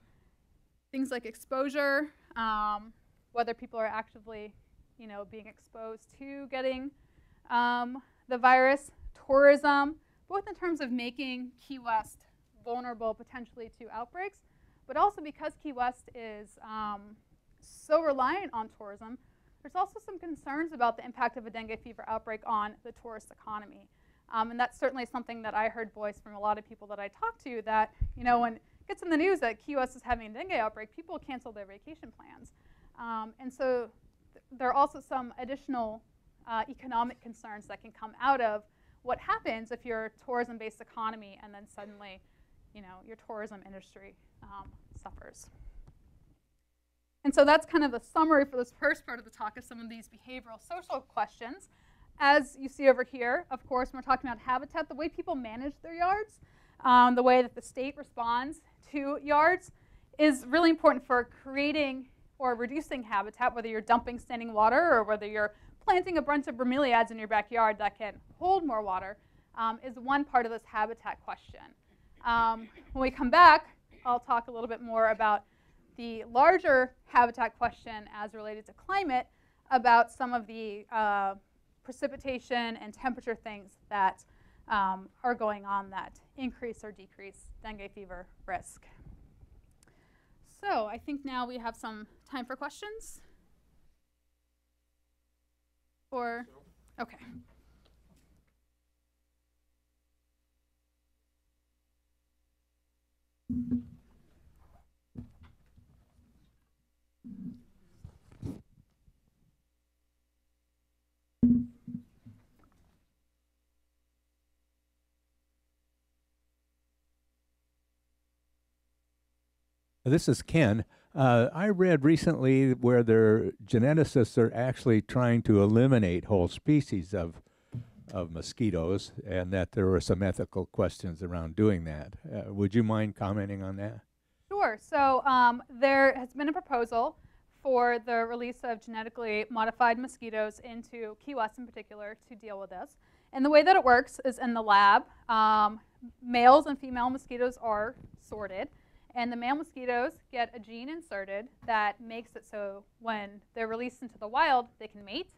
things like exposure, um, whether people are actively, you know, being exposed to getting um, the virus, tourism, both in terms of making Key West vulnerable potentially to outbreaks, but also because Key West is um, so reliant on tourism, there's also some concerns about the impact of a dengue fever outbreak on the tourist economy. Um, and that's certainly something that I heard voiced from a lot of people that I talked to that, you know, when it gets in the news that Key West is having a dengue outbreak, people cancel their vacation plans. Um, and so th there are also some additional uh, economic concerns that can come out of what happens if you're a tourism-based economy and then suddenly, you know, your tourism industry um, suffers. And so that's kind of the summary for this first part of the talk of some of these behavioral social questions. As you see over here, of course, when we're talking about habitat, the way people manage their yards, um, the way that the state responds to yards is really important for creating or reducing habitat, whether you're dumping standing water or whether you're planting a bunch of bromeliads in your backyard that can hold more water, um, is one part of this habitat question. Um, when we come back, I'll talk a little bit more about the larger habitat question as related to climate, about some of the uh, precipitation and temperature things that um, are going on that increase or decrease dengue fever risk. So I think now we have some time for questions. Or, okay. This is Ken. Uh, I read recently where their geneticists are actually trying to eliminate whole species of of mosquitoes, and that there were some ethical questions around doing that. Uh, would you mind commenting on that? Sure. So um, there has been a proposal for the release of genetically modified mosquitoes into Key West in particular to deal with this. And the way that it works is in the lab, um, males and female mosquitoes are sorted. And the male mosquitoes get a gene inserted that makes it so when they're released into the wild, they can mate,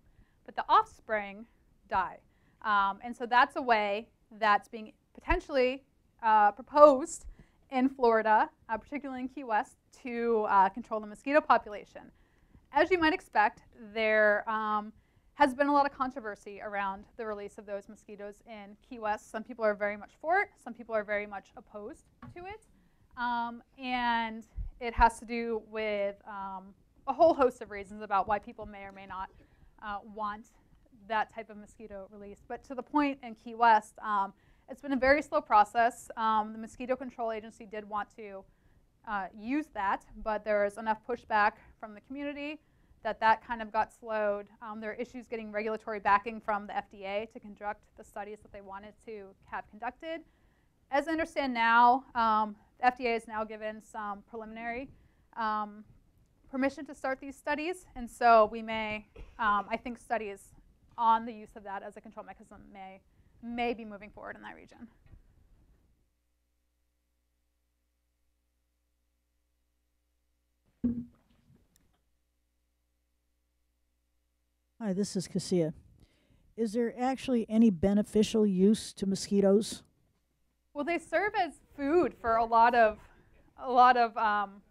but the offspring die. Um, and so that's a way that's being potentially uh, proposed in Florida, uh, particularly in Key West, to uh, control the mosquito population. As you might expect, there um, has been a lot of controversy around the release of those mosquitoes in Key West. Some people are very much for it, some people are very much opposed to it. Um, and it has to do with um, a whole host of reasons about why people may or may not uh, want that type of mosquito release. But to the point in Key West, um, it's been a very slow process. Um, the Mosquito Control Agency did want to uh, use that, but there was enough pushback from the community that that kind of got slowed. Um, there are issues getting regulatory backing from the FDA to conduct the studies that they wanted to have conducted. As I understand now, um, the FDA has now given some preliminary um, permission to start these studies, and so we may, um, I think studies on the use of that as a control mechanism may, may be moving forward in that region. Hi, this is Cassia. Is there actually any beneficial use to mosquitoes? Well, they serve as food for a lot of a lot of um,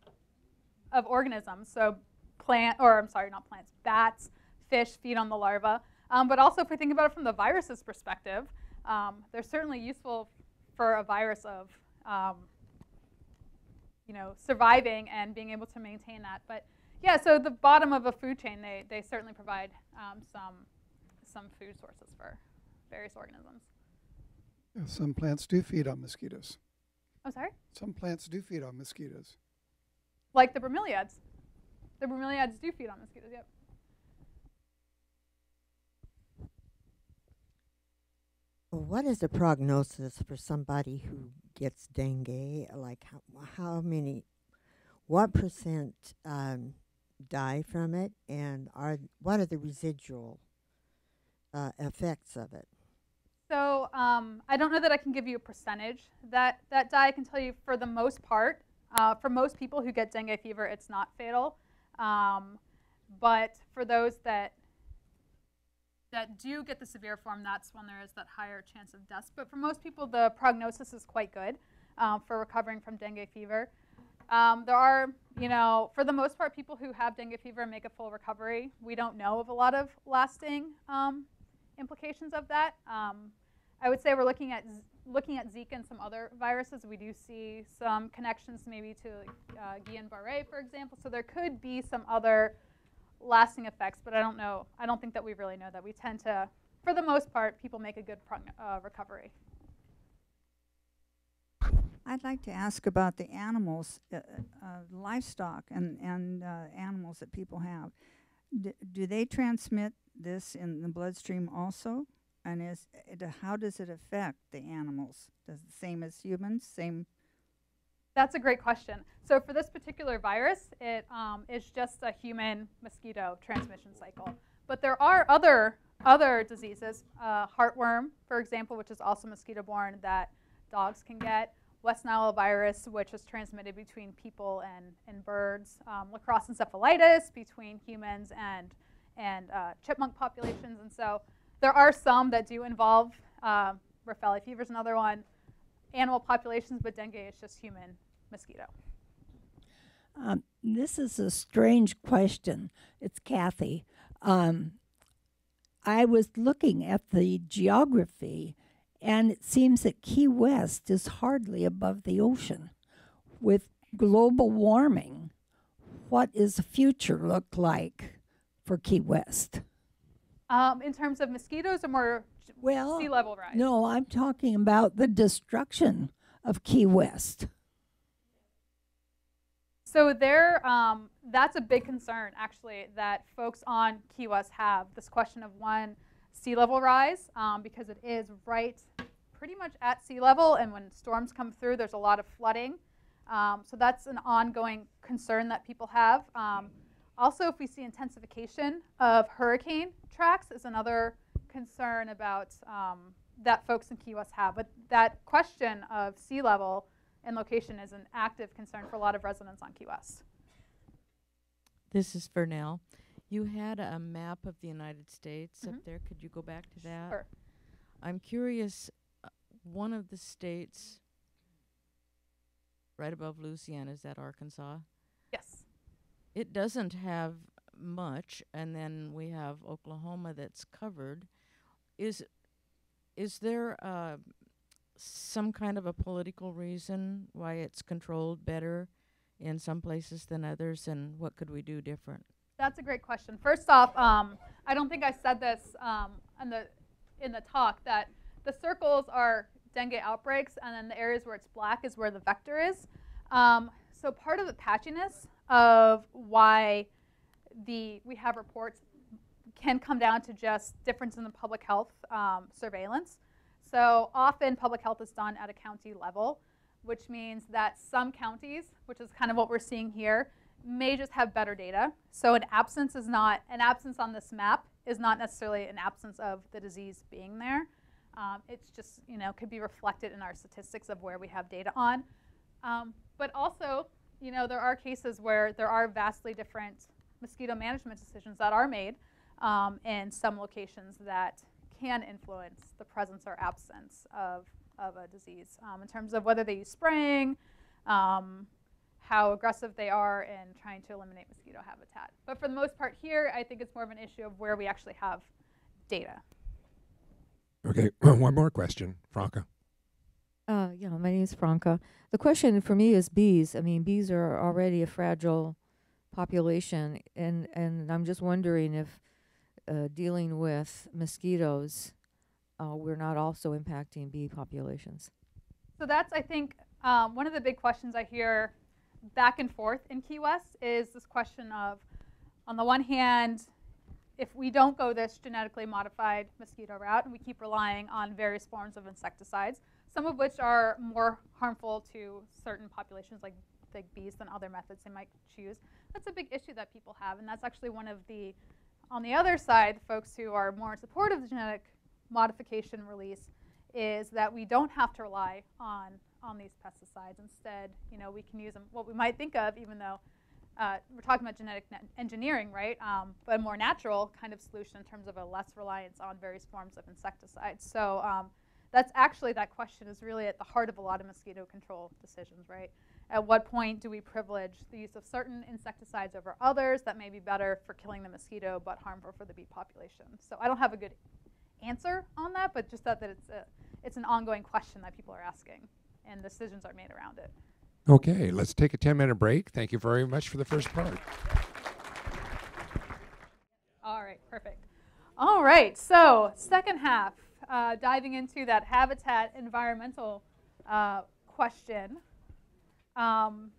of organisms. So plant, or I'm sorry, not plants, bats, fish feed on the larva. Um, but also, if we think about it from the virus's perspective, um, they're certainly useful for a virus of, um, you know, surviving and being able to maintain that. But yeah, so the bottom of a food chain, they, they certainly provide um, some, some food sources for various organisms. Some plants do feed on mosquitoes. Oh, sorry? Some plants do feed on mosquitoes. Like the bromeliads. The bromeliads do feed on mosquitoes, yep. What is the prognosis for somebody who gets dengue? Like how, how many, what percent um, die from it, and are what are the residual uh, effects of it? So um, I don't know that I can give you a percentage that, that die. I can tell you for the most part, uh, for most people who get dengue fever, it's not fatal. Um, but for those that that do get the severe form, that's when there is that higher chance of death. But for most people, the prognosis is quite good um, for recovering from dengue fever. Um, there are, you know, for the most part, people who have dengue fever make a full recovery. We don't know of a lot of lasting um, implications of that. Um, I would say we're looking at looking at Zika and some other viruses. We do see some connections maybe to uh, Guillain-Barré, for example. So there could be some other lasting effects, but I don't know. I don't think that we really know that. We tend to, for the most part, people make a good uh, recovery. I'd like to ask about the animals, uh, uh, livestock, and and uh, animals that people have. D- do they transmit this in the bloodstream also? And is it, how does it affect the animals? Does the same as humans? Same. That's a great question. So for this particular virus, it um, is just a human mosquito transmission cycle. But there are other other diseases, uh, heartworm, for example, which is also mosquito-borne that dogs can get. West Nile virus, which is transmitted between people and, and birds. Um, La Crosse encephalitis between humans and and uh, chipmunk populations. And so there are some that do involve uh, fever is another one, animal populations, but dengue is just human mosquito. Um, this is a strange question. It's Kathy. Um, I was looking at the geography, and it seems that Key West is hardly above the ocean. With global warming, what is the future look like for Key West? Um, in terms of mosquitoes or more well, sea level rise? No, I'm talking about the destruction of Key West. So there, um, that's a big concern actually that folks on Key West have this question of one sea level rise um, because it is right pretty much at sea level, and when storms come through, there's a lot of flooding. Um, so that's an ongoing concern that people have. Also, if we see intensification of hurricane tracks, is another concern about um, that folks in Key West have. But that question of sea level and location is an active concern for a lot of residents on Key West. This is Fernell. You had a map of the United States mm-hmm. up there. Could you go back to that? Sure. I'm curious. Uh, one of the states right above Louisiana is that Arkansas. It doesn't have much, and then we have Oklahoma that's covered. Is is there uh, some kind of a political reason why it's controlled better in some places than others, and what could we do different? That's a great question. First off, um, I don't think I said this um, in the in the talk that the circles are dengue outbreaks, and then the areas where it's black is where the vector is. Um, so part of the patchiness of why the we have reports can come down to just difference in the public health um, surveillance. So often public health is done at a county level, which means that some counties, which is kind of what we're seeing here, may just have better data. So an absence is not, an absence on this map is not necessarily an absence of the disease being there. Um, it's just, you know, could be reflected in our statistics of where we have data on. Um, but also, you know, there are cases where there are vastly different mosquito management decisions that are made um, in some locations that can influence the presence or absence of, of a disease um, in terms of whether they use spraying, um, how aggressive they are in trying to eliminate mosquito habitat. But for the most part here, I think it's more of an issue of where we actually have data. Okay, one more question, Franca. Uh, yeah, my name is Franca. The question for me is bees. I mean, bees are already a fragile population, and, and I'm just wondering if uh, dealing with mosquitoes, uh, we're not also impacting bee populations. So that's, I think, um, one of the big questions I hear back and forth in Key West is this question of, on the one hand, if we don't go this genetically modified mosquito route and we keep relying on various forms of insecticides, some of which are more harmful to certain populations like, the bees than other methods they might choose, that's a big issue that people have. And that's actually one of the, on the other side, the folks who are more in support of the genetic modification release is that we don't have to rely on, on these pesticides. Instead, you know, we can use them, what we might think of, even though uh, we're talking about genetic engineering, right? Um, but a more natural kind of solution in terms of a less reliance on various forms of insecticides. So um, that's actually, that question is really at the heart of a lot of mosquito control decisions, right? At what point do we privilege the use of certain insecticides over others that may be better for killing the mosquito but harmful for the bee population? So I don't have a good answer on that, but just that, that it's, a, it's an ongoing question that people are asking and decisions are made around it. Okay, let's take a 10 minute break. Thank you very much for the first part. All right, perfect. All right, so second half, uh, diving into that habitat environmental uh, question. Um,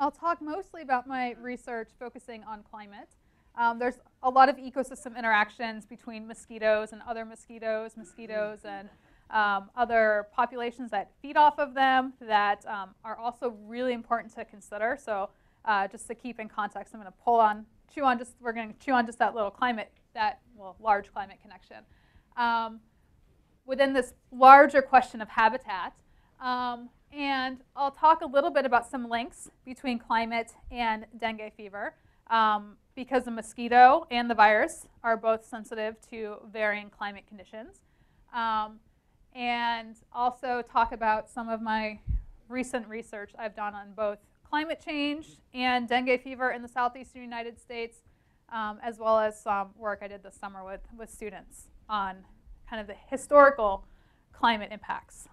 I'll talk mostly about my research focusing on climate. Um, there's a lot of ecosystem interactions between mosquitoes and other mosquitoes, mosquitoes and um, other populations that feed off of them that um, are also really important to consider. So uh, just to keep in context, I'm going to pull on, chew on just, we're going to chew on just that little climate, that well, large climate connection. Um, within this larger question of habitat, um, and I'll talk a little bit about some links between climate and dengue fever um, because the mosquito and the virus are both sensitive to varying climate conditions. Um, and also talk about some of my recent research I've done on both climate change and dengue fever in the southeastern United States, um, as well as some work I did this summer with, with students on kind of the historical climate impacts.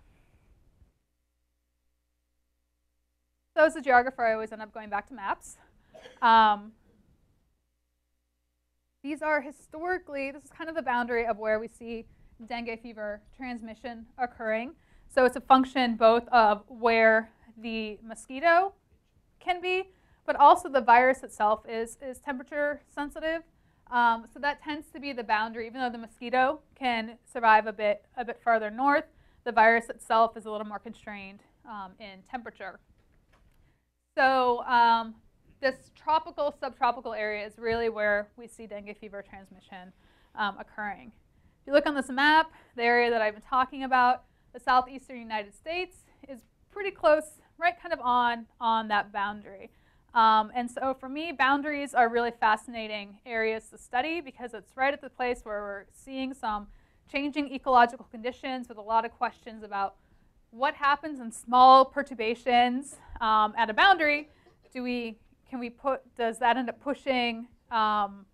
So as a geographer, I always end up going back to maps. Um, these are historically, this is kind of the boundary of where we see dengue fever transmission occurring. So it's a function both of where the mosquito can be, but also the virus itself is, is temperature sensitive. Um, so that tends to be the boundary. Even though the mosquito can survive a bit, a bit farther north, the virus itself is a little more constrained um, in temperature. So um, this tropical, subtropical area is really where we see dengue fever transmission um, occurring. If you look on this map, the area that I've been talking about, the southeastern United States, is pretty close, right kind of on, on that boundary. Um, and so for me, boundaries are really fascinating areas to study because it's right at the place where we're seeing some changing ecological conditions with a lot of questions about what happens in small perturbations um, at a boundary? Do we, can we put, does that end up pushing um,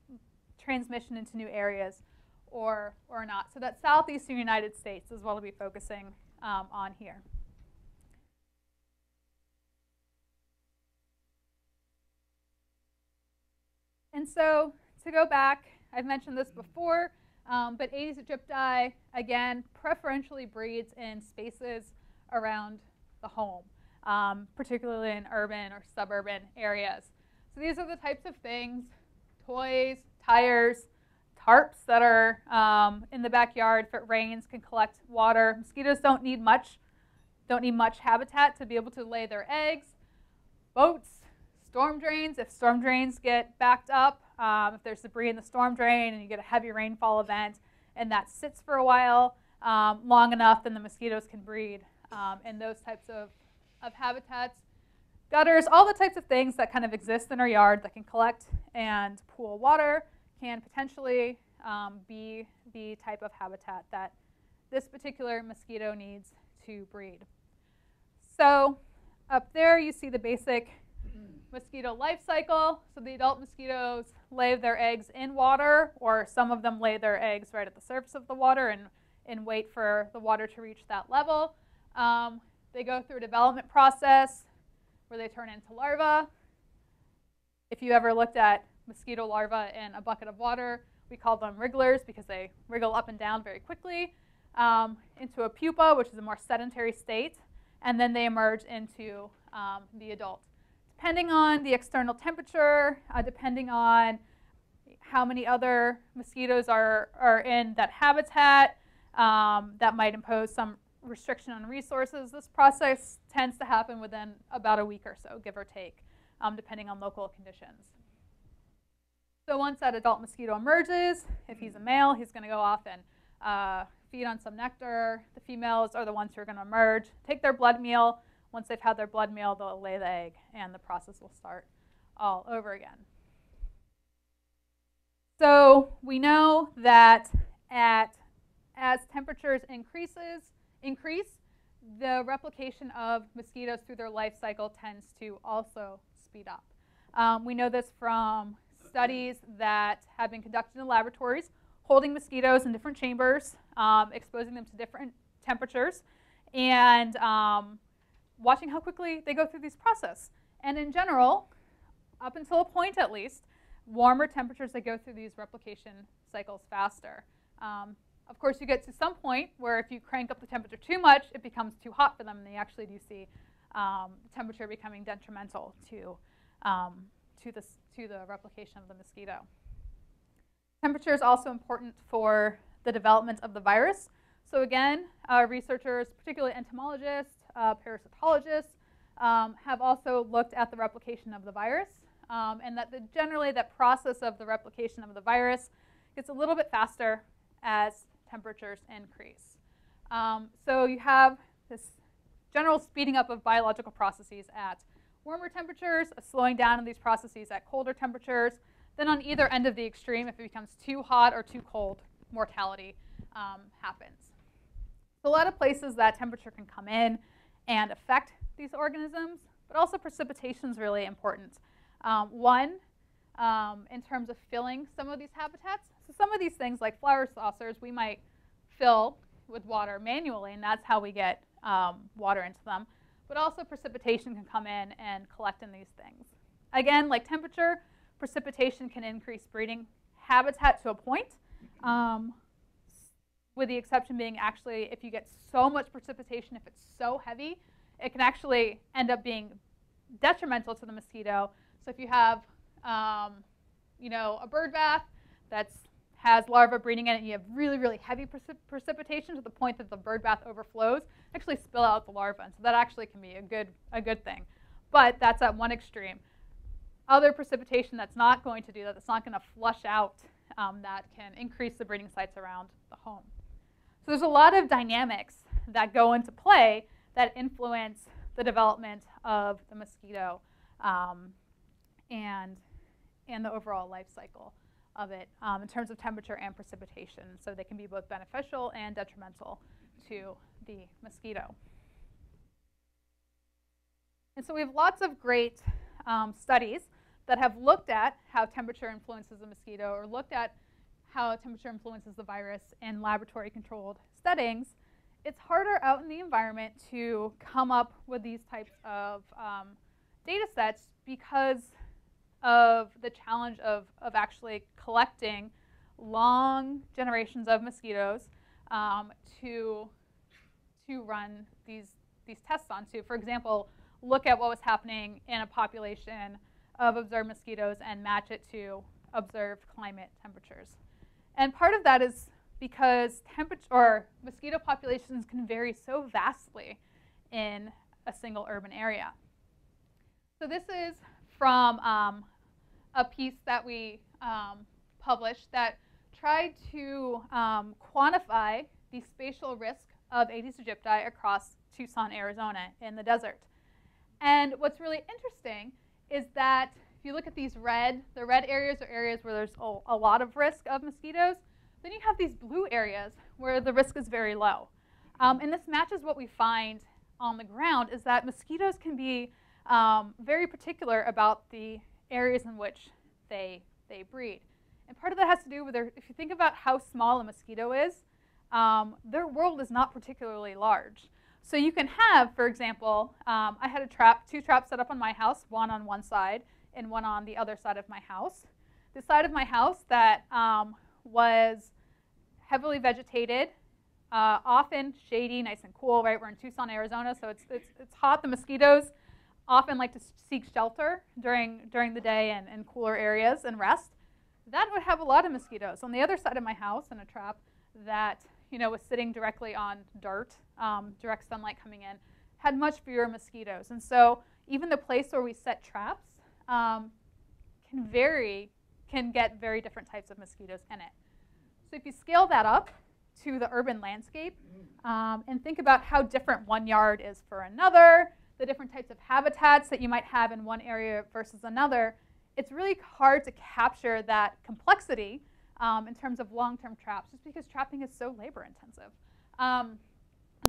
transmission into new areas or, or not? So that southeastern United States is what we'll be focusing um, on here. And so to go back, I've mentioned this before, um, but Aedes aegypti, again, preferentially breeds in spaces around the home, um, particularly in urban or suburban areas. So these are the types of things, toys, tires, tarps that are um, in the backyard if it rains can collect water. Mosquitoes don't need much, don't need much habitat to be able to lay their eggs. Boats, storm drains, if storm drains get backed up, um, if there's debris in the storm drain and you get a heavy rainfall event and that sits for a while, um, long enough, then the mosquitoes can breed um, and those types of, of habitats. Gutters, all the types of things that kind of exist in our yard that can collect and pool water can potentially um, be the type of habitat that this particular mosquito needs to breed. So up there you see the basic mosquito life cycle. So the adult mosquitoes lay their eggs in water, or some of them lay their eggs right at the surface of the water and, and wait for the water to reach that level. Um, they go through a development process where they turn into larvae. If you ever looked at mosquito larvae in a bucket of water, we call them wrigglers because they wriggle up and down very quickly um, into a pupa, which is a more sedentary state, and then they emerge into um, the adult. Depending on the external temperature, uh, depending on how many other mosquitoes are, are in that habitat, um, that might impose some restriction on resources. This process tends to happen within about a week or so, give or take, um, depending on local conditions. So once that adult mosquito emerges, if he's a male, he's going to go off and uh, feed on some nectar. The females are the ones who are going to emerge, take their blood meal. Once they've had their blood meal, they'll lay the egg, and the process will start all over again. So we know that at as temperatures increases increase, the replication of mosquitoes through their life cycle tends to also speed up. Um, we know this from studies that have been conducted in laboratories, holding mosquitoes in different chambers, um, exposing them to different temperatures, and um, watching how quickly they go through these processes. And in general, up until a point at least, warmer temperatures they go through these replication cycles faster. Um, of course, you get to some point where if you crank up the temperature too much, it becomes too hot for them, and they actually do see um, temperature becoming detrimental to, um, to, the, to the replication of the mosquito. Temperature is also important for the development of the virus. So again, uh, researchers, particularly entomologists, uh, parasitologists, um, have also looked at the replication of the virus, um, and that the, generally that process of the replication of the virus gets a little bit faster as temperatures increase. Um, so you have this general speeding up of biological processes at warmer temperatures, a slowing down of these processes at colder temperatures. Then on either end of the extreme, if it becomes too hot or too cold, mortality um, happens. So a lot of places that temperature can come in and affect these organisms, but also precipitation is really important. Um, one, um, in terms of filling some of these habitats. So some of these things, like flower saucers, we might fill with water manually, and that's how we get um, water into them. But also precipitation can come in and collect in these things. Again, like temperature, precipitation can increase breeding habitat to a point, um, with the exception being actually if you get so much precipitation, if it's so heavy, it can actually end up being detrimental to the mosquito. So if you have, um, you know, a bird bath that's has larvae breeding in it, and you have really, really heavy precip precipitation to the point that the bird bath overflows, actually spill out the larvae. And so that actually can be a good, a good thing. But that's at one extreme. Other precipitation that's not going to do that, that's not going to flush out, um, that can increase the breeding sites around the home. So there's a lot of dynamics that go into play that influence the development of the mosquito um, and, and the overall life cycle of it um, in terms of temperature and precipitation. So they can be both beneficial and detrimental to the mosquito. And so we have lots of great um, studies that have looked at how temperature influences the mosquito or looked at how temperature influences the virus in laboratory controlled settings. It's harder out in the environment to come up with these types of um, data sets because of the challenge of, of actually collecting long generations of mosquitoes um, to, to run these, these tests onto. For example, look at what was happening in a population of observed mosquitoes and match it to observed climate temperatures. And part of that is because temperature or mosquito populations can vary so vastly in a single urban area. So this is from um, a piece that we um, published that tried to um, quantify the spatial risk of Aedes aegypti across Tucson, Arizona in the desert. And what's really interesting is that if you look at these red, the red areas are areas where there's a, lot of risk of mosquitoes. Then you have these blue areas where the risk is very low. Um, and this matches what we find on the ground is that mosquitoes can be um, very particular about the areas in which they, they breed. And part of that has to do with their, if you think about how small a mosquito is, um, their world is not particularly large. So you can have, for example, um, I had a trap, two traps set up on my house, one on one side and one on the other side of my house. The side of my house that um, was heavily vegetated, uh, often shady, nice and cool, right? We're in Tucson, Arizona, so it's, it's, it's hot. The mosquitoes often like to seek shelter during, during the day and, and cooler areas and rest. That would have a lot of mosquitoes. On the other side of my house in a trap that you know, was sitting directly on dirt, um, direct sunlight coming in, had much fewer mosquitoes. And so even the place where we set traps um, can vary, can get very different types of mosquitoes in it. So if you scale that up to the urban landscape um, and think about how different one yard is for another, the different types of habitats that you might have in one area versus another, it's really hard to capture that complexity um, in terms of long-term traps, just because trapping is so labor-intensive. Um,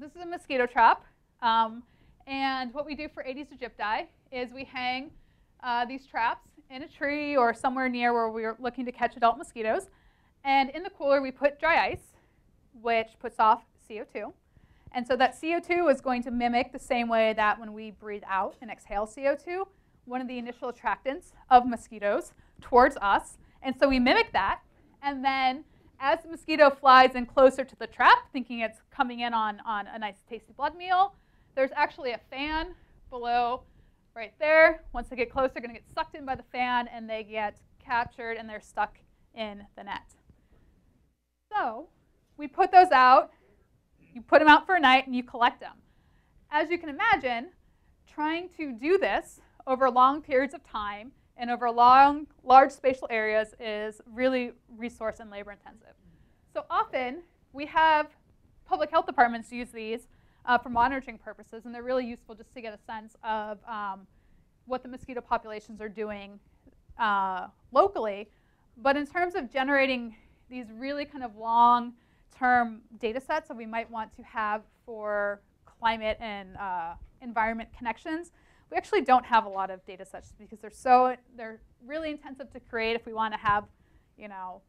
this is a mosquito trap, um, and what we do for Aedes aegypti is we hang uh, these traps in a tree or somewhere near where we're looking to catch adult mosquitoes. And in the cooler, we put dry ice, which puts off CO2. And so that CO2 is going to mimic the same way that when we breathe out and exhale CO2, one of the initial attractants of mosquitoes towards us. And so we mimic that. And then as the mosquito flies in closer to the trap, thinking it's coming in on, on a nice tasty blood meal, there's actually a fan below right there. Once they get close, they're going to get sucked in by the fan and they get captured and they're stuck in the net. So we put those out, you put them out for a night, and you collect them. As you can imagine, trying to do this over long periods of time and over long, large spatial areas is really resource and labor intensive. So often we have public health departments use these uh, for monitoring purposes, and they're really useful just to get a sense of um, what the mosquito populations are doing uh, locally. But in terms of generating these really kind of long-term data sets that we might want to have for climate and uh, environment connections, we actually don't have a lot of data sets because they're so they're really intensive to create if we want to have, you know,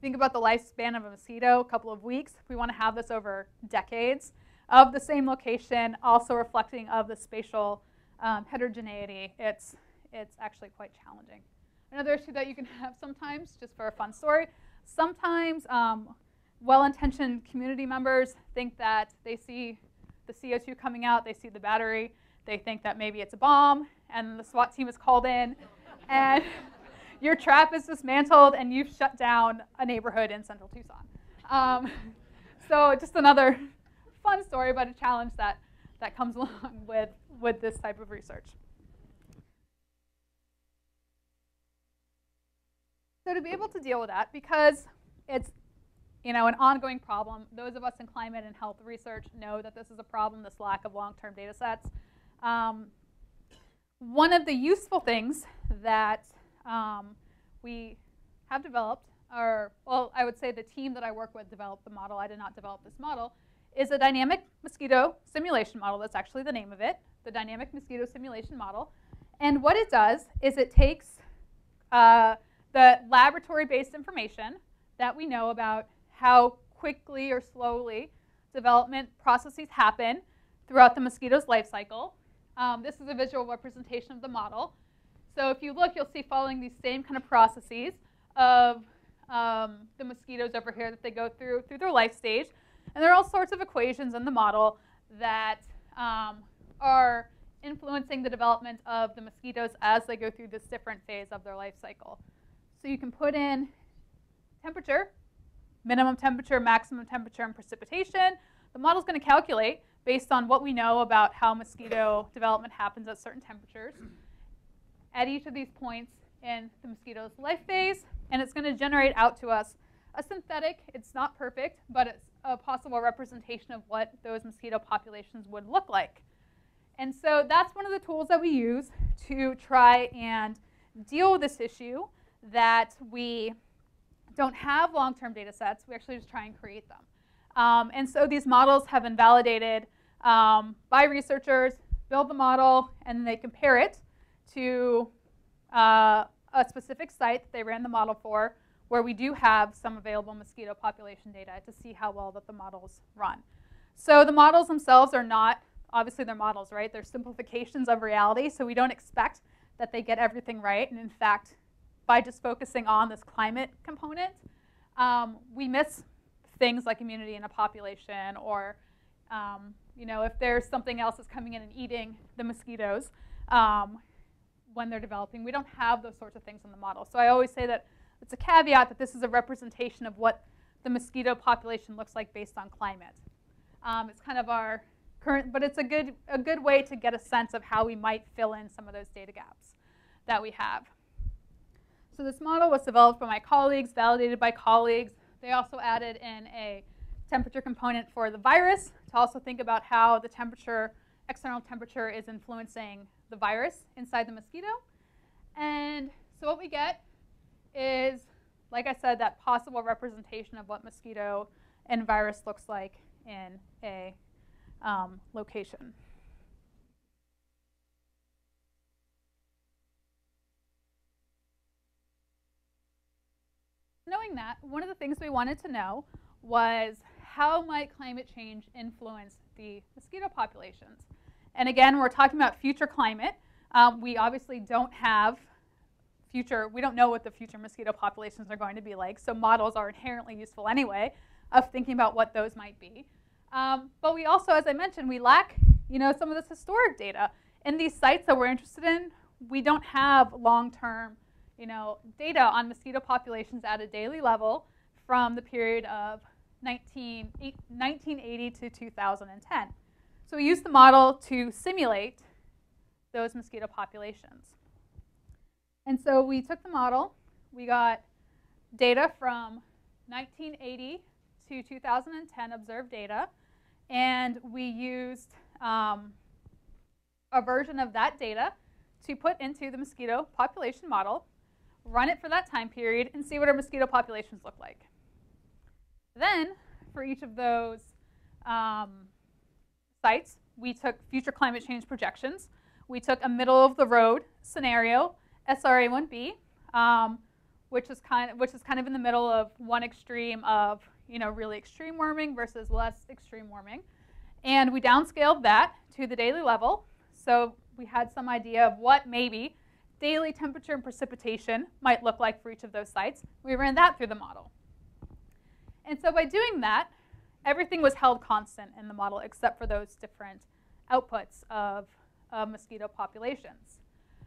think about the lifespan of a mosquito, a couple of weeks. If we want to have this over decades of the same location, also reflecting of the spatial um, heterogeneity, it's it's actually quite challenging. Another issue that you can have sometimes, just for a fun story, sometimes um, well-intentioned community members think that they see the CO2 coming out, they see the battery, they think that maybe it's a bomb, and the SWAT team is called in, and your trap is dismantled, and you've shut down a neighborhood in central Tucson. Um, so just another fun story, but a challenge that, that comes along with, with this type of research. So to be able to deal with that, because it's you know, an ongoing problem, those of us in climate and health research know that this is a problem, this lack of long-term data sets. Um, one of the useful things that um, we have developed, or well, I would say the team that I work with developed the model. I did not develop this model. Is a dynamic mosquito simulation model. That's actually the name of it, the dynamic mosquito simulation model. And what it does is it takes uh, the laboratory-based information that we know about how quickly or slowly development processes happen throughout the mosquito's life cycle um, this is a visual representation of the model. So if you look, you'll see following these same kind of processes of um, the mosquitoes over here that they go through through their life stage. And there are all sorts of equations in the model that um, are influencing the development of the mosquitoes as they go through this different phase of their life cycle. So you can put in temperature, minimum temperature, maximum temperature, and precipitation. The model is going to calculate based on what we know about how mosquito development happens at certain temperatures at each of these points in the mosquito's life phase, and it's going to generate out to us a synthetic, it's not perfect, but it's a possible representation of what those mosquito populations would look like. And so that's one of the tools that we use to try and deal with this issue that we don't have long-term data sets. We actually just try and create them. Um, and so these models have been validated um, by researchers, build the model, and then they compare it to uh, a specific site that they ran the model for, where we do have some available mosquito population data to see how well that the models run. So the models themselves are not, obviously they're models, right? They're simplifications of reality, so we don't expect that they get everything right. And in fact, by just focusing on this climate component, um, we miss things like immunity in a population or um, you know, if there's something else that's coming in and eating the mosquitoes um, when they're developing, we don't have those sorts of things in the model. So I always say that it's a caveat that this is a representation of what the mosquito population looks like based on climate. Um, it's kind of our current, but it's a good, a good way to get a sense of how we might fill in some of those data gaps that we have. So this model was developed by my colleagues, validated by colleagues. They also added in a temperature component for the virus to also think about how the temperature, external temperature is influencing the virus inside the mosquito. And so what we get is, like I said, that possible representation of what mosquito and virus looks like in a um, location. Knowing that, one of the things we wanted to know was how might climate change influence the mosquito populations? And again, we're talking about future climate. Um, we obviously don't have future, we don't know what the future mosquito populations are going to be like, so models are inherently useful anyway of thinking about what those might be. Um, but we also, as I mentioned, we lack you know, some of this historic data. In these sites that we're interested in, we don't have long-term you know, data on mosquito populations at a daily level from the period of 19, 1980 to 2010. So we use the model to simulate those mosquito populations. And so we took the model, we got data from 1980 to 2010 observed data, and we used um, a version of that data to put into the mosquito population model, run it for that time period, and see what our mosquito populations look like. Then, for each of those um, sites, we took future climate change projections. We took a middle of the road scenario, SRA1B, um, which is kind of which is kind of in the middle of one extreme of you know really extreme warming versus less extreme warming, and we downscaled that to the daily level. So we had some idea of what maybe daily temperature and precipitation might look like for each of those sites. We ran that through the model. And so by doing that, everything was held constant in the model except for those different outputs of mosquito populations.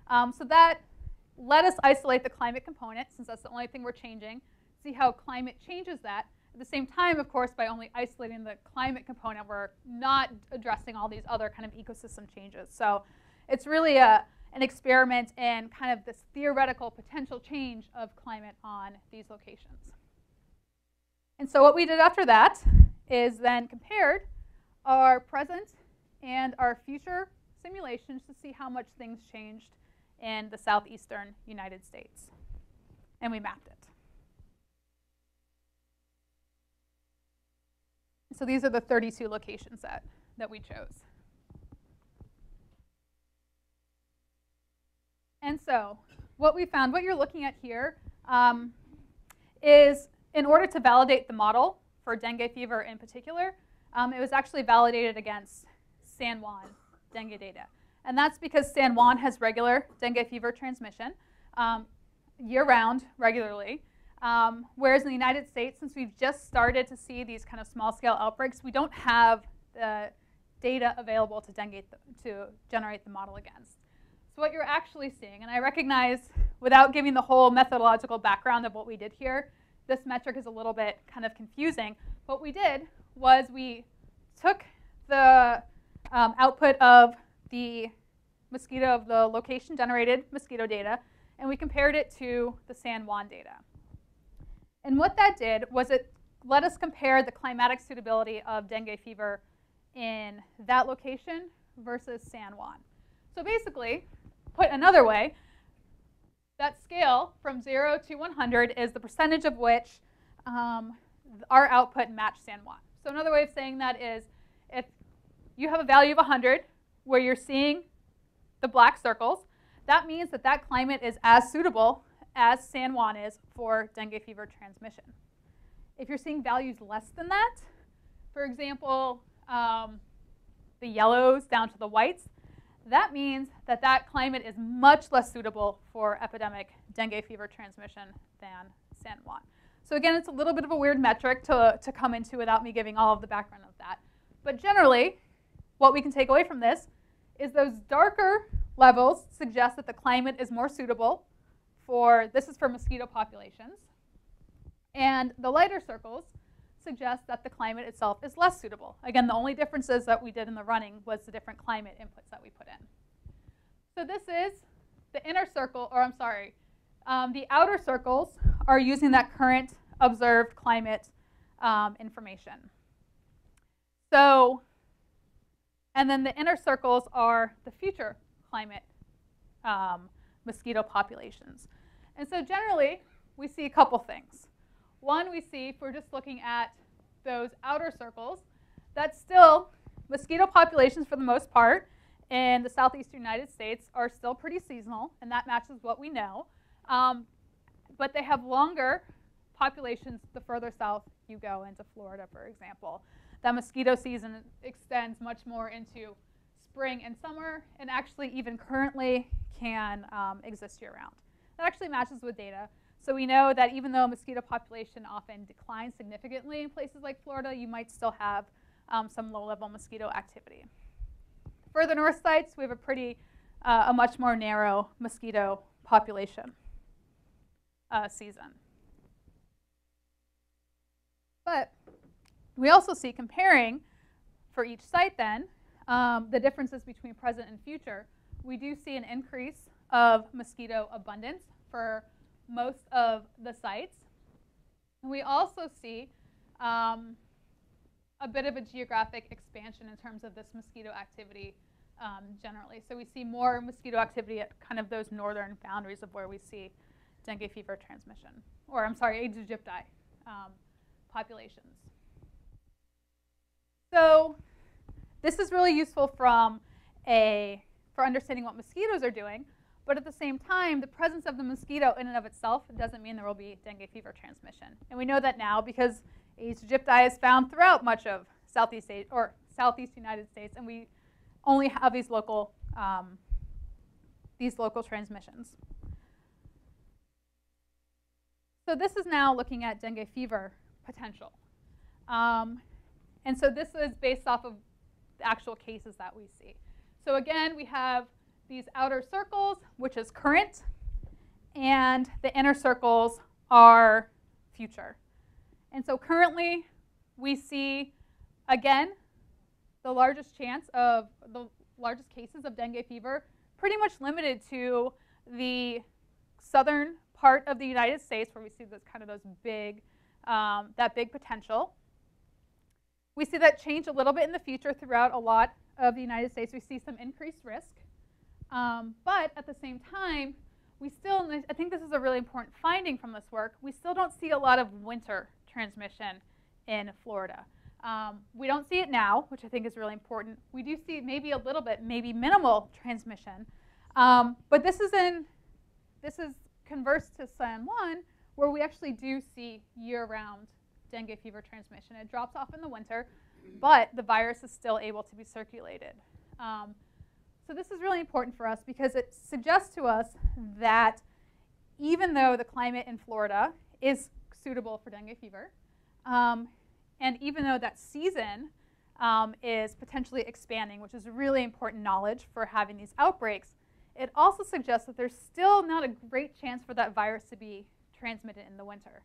Um, so that let us isolate the climate component, since that's the only thing we're changing, see how climate changes that. At the same time, of course, by only isolating the climate component, we're not addressing all these other kind of ecosystem changes. So it's really a, an experiment in kind of this theoretical potential change of climate on these locations. And so what we did after that is then compared our present and our future simulations to see how much things changed in the southeastern United States. And we mapped it. So these are the 32 locations that, that we chose. And so what we found, what you're looking at here, um, is in order to validate the model for dengue fever in particular, um, it was actually validated against San Juan dengue data. And that's because San Juan has regular dengue fever transmission um, year-round, regularly. Um, whereas in the United States, since we've just started to see these kind of small-scale outbreaks, we don't have the data available to, dengue to generate the model against. So what you're actually seeing, and I recognize without giving the whole methodological background of what we did here, this metric is a little bit kind of confusing. What we did was we took the um, output of the mosquito of the location generated mosquito data and we compared it to the San Juan data. And what that did was it let us compare the climatic suitability of dengue fever in that location versus San Juan. So basically, put another way, that scale from 0 to 100 is the percentage of which um, our output matched San Juan. So another way of saying that is if you have a value of 100 where you're seeing the black circles, that means that that climate is as suitable as San Juan is for dengue fever transmission. If you're seeing values less than that, for example, um, the yellows down to the whites, that means that that climate is much less suitable for epidemic dengue fever transmission than San Juan. So again, it's a little bit of a weird metric to, to come into without me giving all of the background of that. But generally, what we can take away from this is those darker levels suggest that the climate is more suitable for, this is for mosquito populations. And the lighter circles suggest that the climate itself is less suitable. Again, the only differences that we did in the running was the different climate inputs that we put in. So this is the inner circle, or I'm sorry, um, the outer circles are using that current observed climate um, information. So, and then the inner circles are the future climate um, mosquito populations. And so generally, we see a couple things. One, we see, if we're just looking at those outer circles, that still mosquito populations, for the most part, in the southeastern United States are still pretty seasonal, and that matches what we know. Um, but they have longer populations the further south you go into Florida, for example. That mosquito season extends much more into spring and summer, and actually even currently can um, exist year-round. That actually matches with data. So we know that even though mosquito population often declines significantly in places like Florida, you might still have um, some low-level mosquito activity. Further north sites, we have a pretty, uh, a much more narrow mosquito population uh, season. But we also see comparing for each site then um, the differences between present and future. We do see an increase of mosquito abundance for most of the sites. And we also see um, a bit of a geographic expansion in terms of this mosquito activity um, generally. So we see more mosquito activity at kind of those northern boundaries of where we see dengue fever transmission, or I'm sorry, Aedes aegypti um, populations. So this is really useful from a, for understanding what mosquitoes are doing, but at the same time, the presence of the mosquito in and of itself doesn't mean there will be dengue fever transmission. And we know that now because Aedes aegypti is found throughout much of Southeast or Southeast United States, and we only have these local, um, these local transmissions. So this is now looking at dengue fever potential. Um, and so this is based off of the actual cases that we see. So again, we have these outer circles, which is current, and the inner circles are future. And so currently, we see, again, the largest chance of the largest cases of dengue fever pretty much limited to the southern part of the United States where we see this kind of those big, um, that big potential. We see that change a little bit in the future throughout a lot of the United States. We see some increased risk. Um, but at the same time, we still, I think this is a really important finding from this work, we still don't see a lot of winter transmission in Florida. Um, we don't see it now, which I think is really important. We do see maybe a little bit, maybe minimal transmission. Um, but this is in, this is converse to San Juan, where we actually do see year-round dengue fever transmission. It drops off in the winter, but the virus is still able to be circulated. Um, so this is really important for us because it suggests to us that even though the climate in Florida is suitable for dengue fever, um, and even though that season um, is potentially expanding, which is really important knowledge for having these outbreaks, it also suggests that there's still not a great chance for that virus to be transmitted in the winter.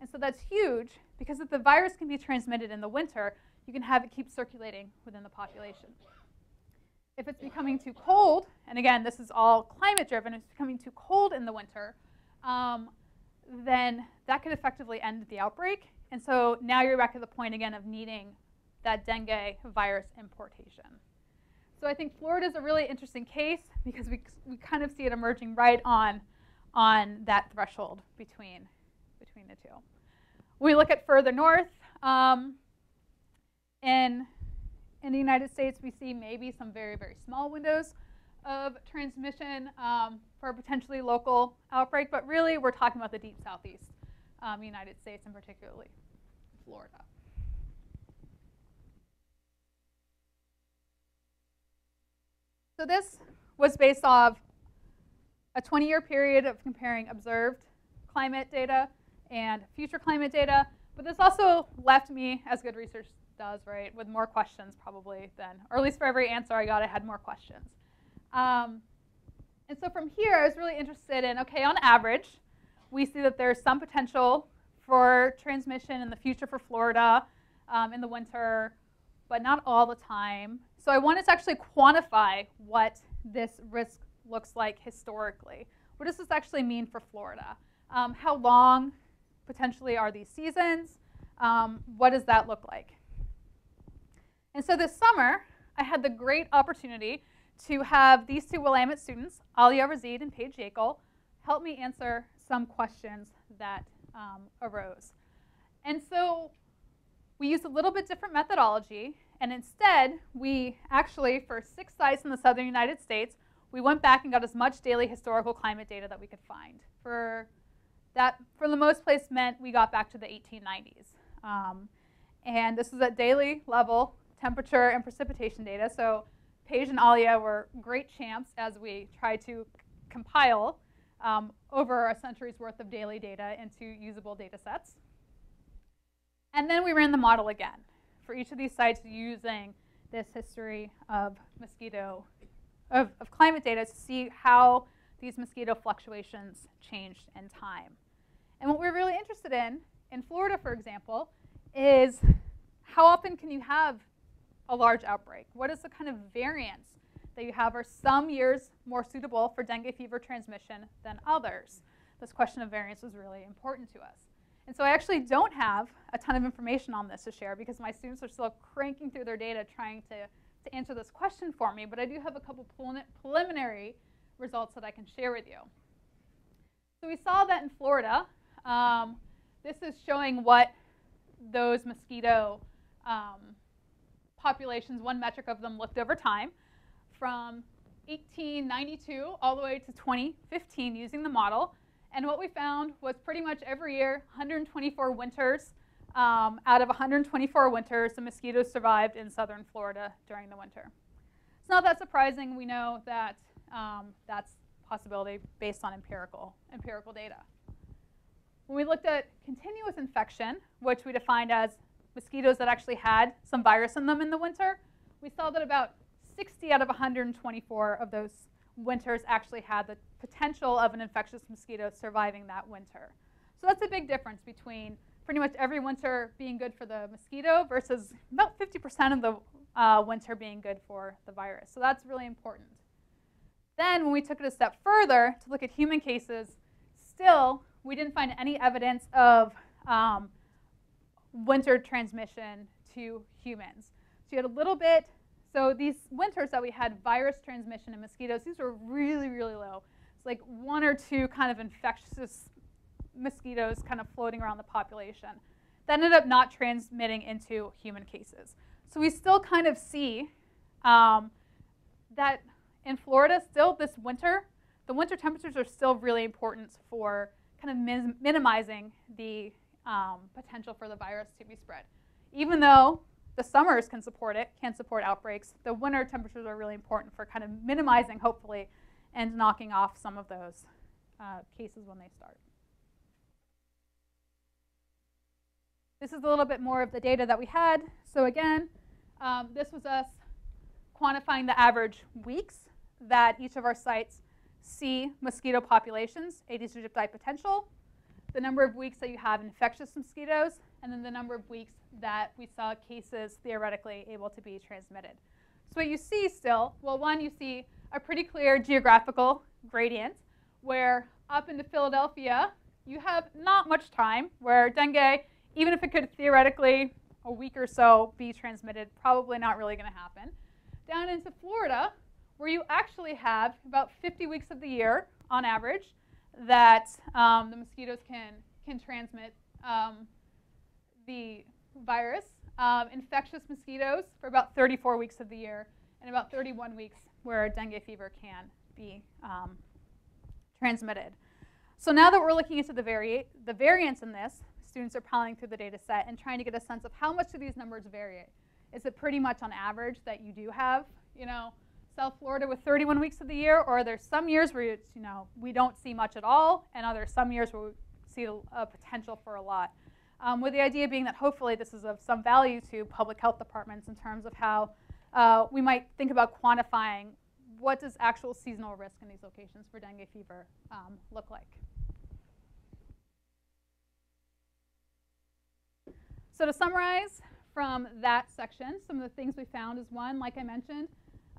And so that's huge because if the virus can be transmitted in the winter, you can have it keep circulating within the population. If it's becoming too cold, and again, this is all climate driven, if it's becoming too cold in the winter, um, then that could effectively end the outbreak. And so now you're back to the point again of needing that dengue virus importation. So I think Florida is a really interesting case because we, we kind of see it emerging right on, on that threshold between, between the two. We look at further north, um, in in the United States, we see maybe some very, very small windows of transmission um, for a potentially local outbreak, but really we're talking about the deep southeast um, United States and particularly Florida. So this was based off a 20-year period of comparing observed climate data and future climate data, but this also left me, as good research does, right, with more questions probably than, or at least for every answer I got, I had more questions. Um, and so from here, I was really interested in, okay, on average, we see that there's some potential for transmission in the future for Florida um, in the winter, but not all the time. So I wanted to actually quantify what this risk looks like historically. What does this actually mean for Florida? Um, how long potentially are these seasons? Um, what does that look like? And so this summer, I had the great opportunity to have these two Willamette students, Alia Razid and Paige Yakel, help me answer some questions that um, arose. And so we used a little bit different methodology, and instead, we actually, for six sites in the southern United States, we went back and got as much daily historical climate data that we could find. For that, for the most place, meant we got back to the 1890s. Um, and this is at daily level temperature and precipitation data. So Paige and Alia were great champs as we tried to compile um, over a century's worth of daily data into usable data sets. And then we ran the model again for each of these sites using this history of mosquito, of, of climate data to see how these mosquito fluctuations changed in time. And what we're really interested in, in Florida, for example, is how often can you have a large outbreak? What is the kind of variance that you have? Are some years more suitable for dengue fever transmission than others? This question of variance was really important to us. And so I actually don't have a ton of information on this to share because my students are still cranking through their data trying to, to answer this question for me, but I do have a couple preliminary results that I can share with you. So we saw that in Florida. Um, this is showing what those mosquito um, populations, one metric of them looked over time, from 1892 all the way to 2015 using the model. And what we found was pretty much every year, 124 winters. Um, out of 124 winters, the mosquitoes survived in southern Florida during the winter. It's not that surprising. We know that um, that's possibility based on empirical, empirical data. When we looked at continuous infection, which we defined as mosquitoes that actually had some virus in them in the winter, we saw that about 60 out of 124 of those winters actually had the potential of an infectious mosquito surviving that winter. So that's a big difference between pretty much every winter being good for the mosquito versus about 50% of the uh, winter being good for the virus. So that's really important. Then when we took it a step further to look at human cases, still we didn't find any evidence of um, winter transmission to humans. So you had a little bit so these winters that we had virus transmission in mosquitoes, these were really, really low. It's like one or two kind of infectious mosquitoes kind of floating around the population. That ended up not transmitting into human cases. So we still kind of see um, that in Florida, still this winter, the winter temperatures are still really important for kind of min minimizing the um, potential for the virus to be spread. Even though the summers can support it, can support outbreaks. The winter temperatures are really important for kind of minimizing, hopefully, and knocking off some of those uh, cases when they start. This is a little bit more of the data that we had. So again, um, this was us quantifying the average weeks that each of our sites see mosquito populations, Aedes aegypti potential, the number of weeks that you have infectious mosquitoes, and then the number of weeks that we saw cases theoretically able to be transmitted. So what you see still, well, one, you see a pretty clear geographical gradient where up into Philadelphia, you have not much time where dengue, even if it could theoretically a week or so be transmitted, probably not really going to happen. Down into Florida, where you actually have about 50 weeks of the year on average that um, the mosquitoes can, can transmit um, the virus. um, infectious mosquitoes for about 34 weeks of the year, and about 31 weeks where dengue fever can be um, transmitted. So now that we're looking into the, vari- the variance in this, students are piling through the data set and trying to get a sense of how much do these numbers vary. Is it pretty much on average that you do have, you know, South Florida with 31 weeks of the year, or are there some years where it's, you know, we don't see much at all, and are there some years where we see a, a potential for a lot? Um, with the idea being that hopefully this is of some value to public health departments in terms of how uh, we might think about quantifying what does actual seasonal risk in these locations for dengue fever um, look like. So to summarize from that section, some of the things we found is one, like I mentioned,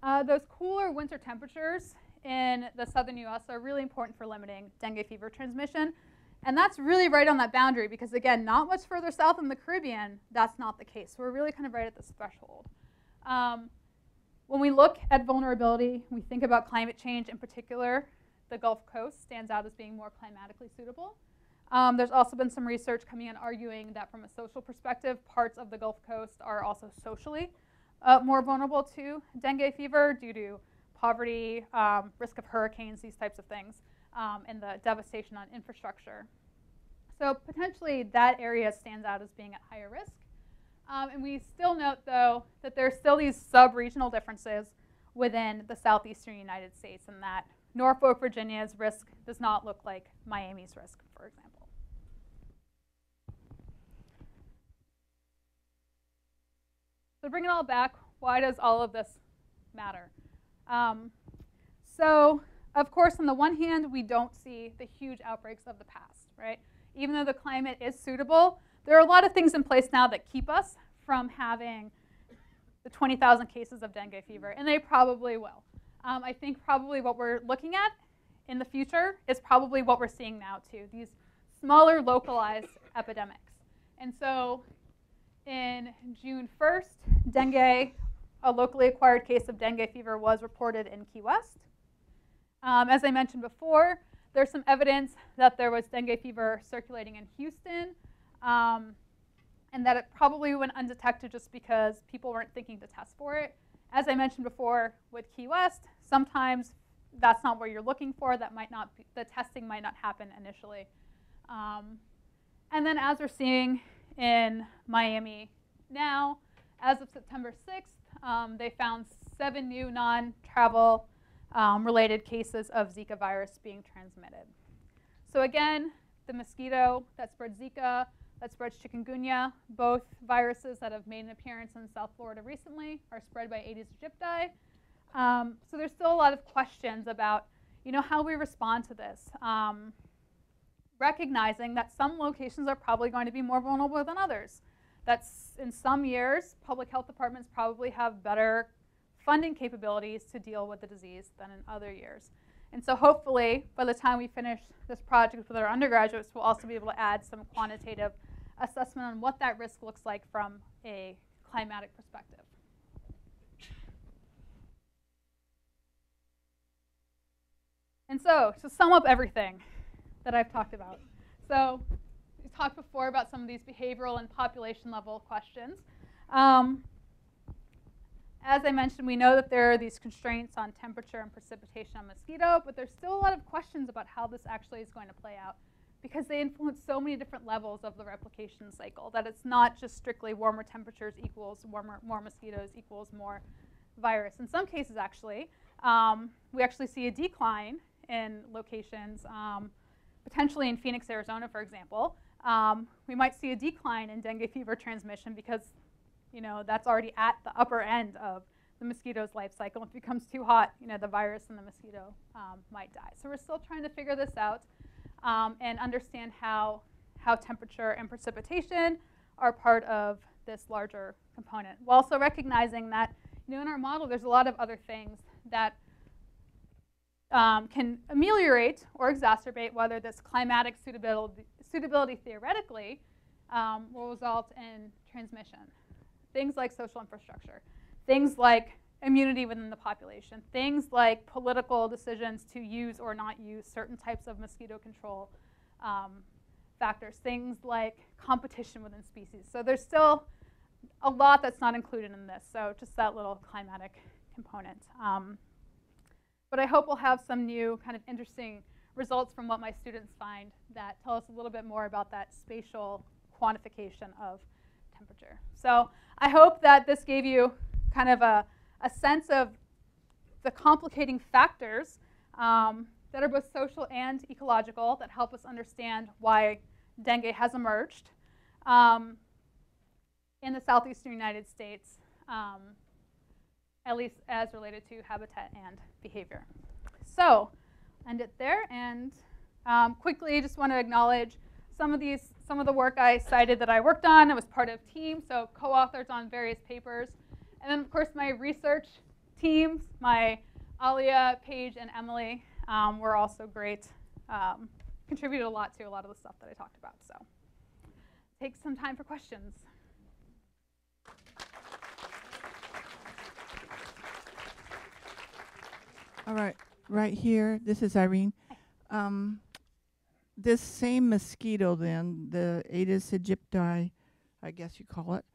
uh, those cooler winter temperatures in the southern U.S. are really important for limiting dengue fever transmission. And that's really right on that boundary because, again, not much further south in the Caribbean, that's not the case. So we're really kind of right at this threshold. Um, when we look at vulnerability, we think about climate change in particular. The Gulf Coast stands out as being more climatically suitable. Um, there's also been some research coming in arguing that from a social perspective, parts of the Gulf Coast are also socially uh, more vulnerable to dengue fever due to poverty, um, risk of hurricanes, these types of things, um, and the devastation on infrastructure. So potentially that area stands out as being at higher risk. Um, and we still note, though, that there's still these sub-regional differences within the southeastern United States and that Norfolk, Virginia's risk does not look like Miami's risk, for example. So bring it all back, why does all of this matter? Um, so, of course, on the one hand, we don't see the huge outbreaks of the past, right? Even though the climate is suitable, there are a lot of things in place now that keep us from having the 20,000 cases of dengue fever, and they probably will. Um, I think probably what we're looking at in the future is probably what we're seeing now too, these smaller localized epidemics. And so in June 1st, dengue, a locally acquired case of dengue fever was reported in Key West. Um, as I mentioned before, there's some evidence that there was dengue fever circulating in Houston, um, and that it probably went undetected just because people weren't thinking to test for it. As I mentioned before with Key West, sometimes that's not what you're looking for. That might not be, the testing might not happen initially. Um, and then as we're seeing in Miami now. As of September 6th, um, they found seven new non-travel um, related cases of Zika virus being transmitted. So again, the mosquito that spreads Zika, that spreads chikungunya, both viruses that have made an appearance in South Florida recently are spread by Aedes aegypti. Um, so there's still a lot of questions about, you know, how we respond to this. Um, recognizing that some locations are probably going to be more vulnerable than others. That's in some years, public health departments probably have better funding capabilities to deal with the disease than in other years. And so hopefully, by the time we finish this project with our undergraduates, we'll also be able to add some quantitative assessment on what that risk looks like from a climatic perspective. And so, to sum up everything, that I've talked about. So we talked before about some of these behavioral and population level questions. Um, as I mentioned, we know that there are these constraints on temperature and precipitation on mosquito, but there's still a lot of questions about how this actually is going to play out because they influence so many different levels of the replication cycle that it's not just strictly warmer temperatures equals warmer, more mosquitoes equals more virus. In some cases, actually, um, we actually see a decline in locations um, potentially in Phoenix, Arizona, for example, um, we might see a decline in dengue fever transmission because you know, that's already at the upper end of the mosquito's life cycle. If it becomes too hot, you know, the virus and the mosquito um, might die. So we're still trying to figure this out um, and understand how, how temperature and precipitation are part of this larger component. While also recognizing that, you know, in our model, there's a lot of other things that um, can ameliorate or exacerbate whether this climatic suitability, suitability theoretically um, will result in transmission. Things like social infrastructure, things like immunity within the population, things like political decisions to use or not use certain types of mosquito control um, factors, things like competition within species. So there's still a lot that's not included in this, so just that little climatic component. Um, but I hope we'll have some new kind of interesting results from what my students find that tell us a little bit more about that spatial quantification of temperature. So I hope that this gave you kind of a, a sense of the complicating factors um, that are both social and ecological that help us understand why dengue has emerged um, in the southeastern United States, um, at least as related to habitat and behavior. So, end it there, and um, quickly just want to acknowledge some of these, some of the work I cited that I worked on. I was part of team, so co-authors on various papers, and then of course my research teams, my Alia, Paige, and Emily um, were also great. Um, contributed a lot to a lot of the stuff that I talked about. So, take some time for questions. All right, right here. This is Irene. Um, this same mosquito, then the Aedes aegypti, I guess you call it,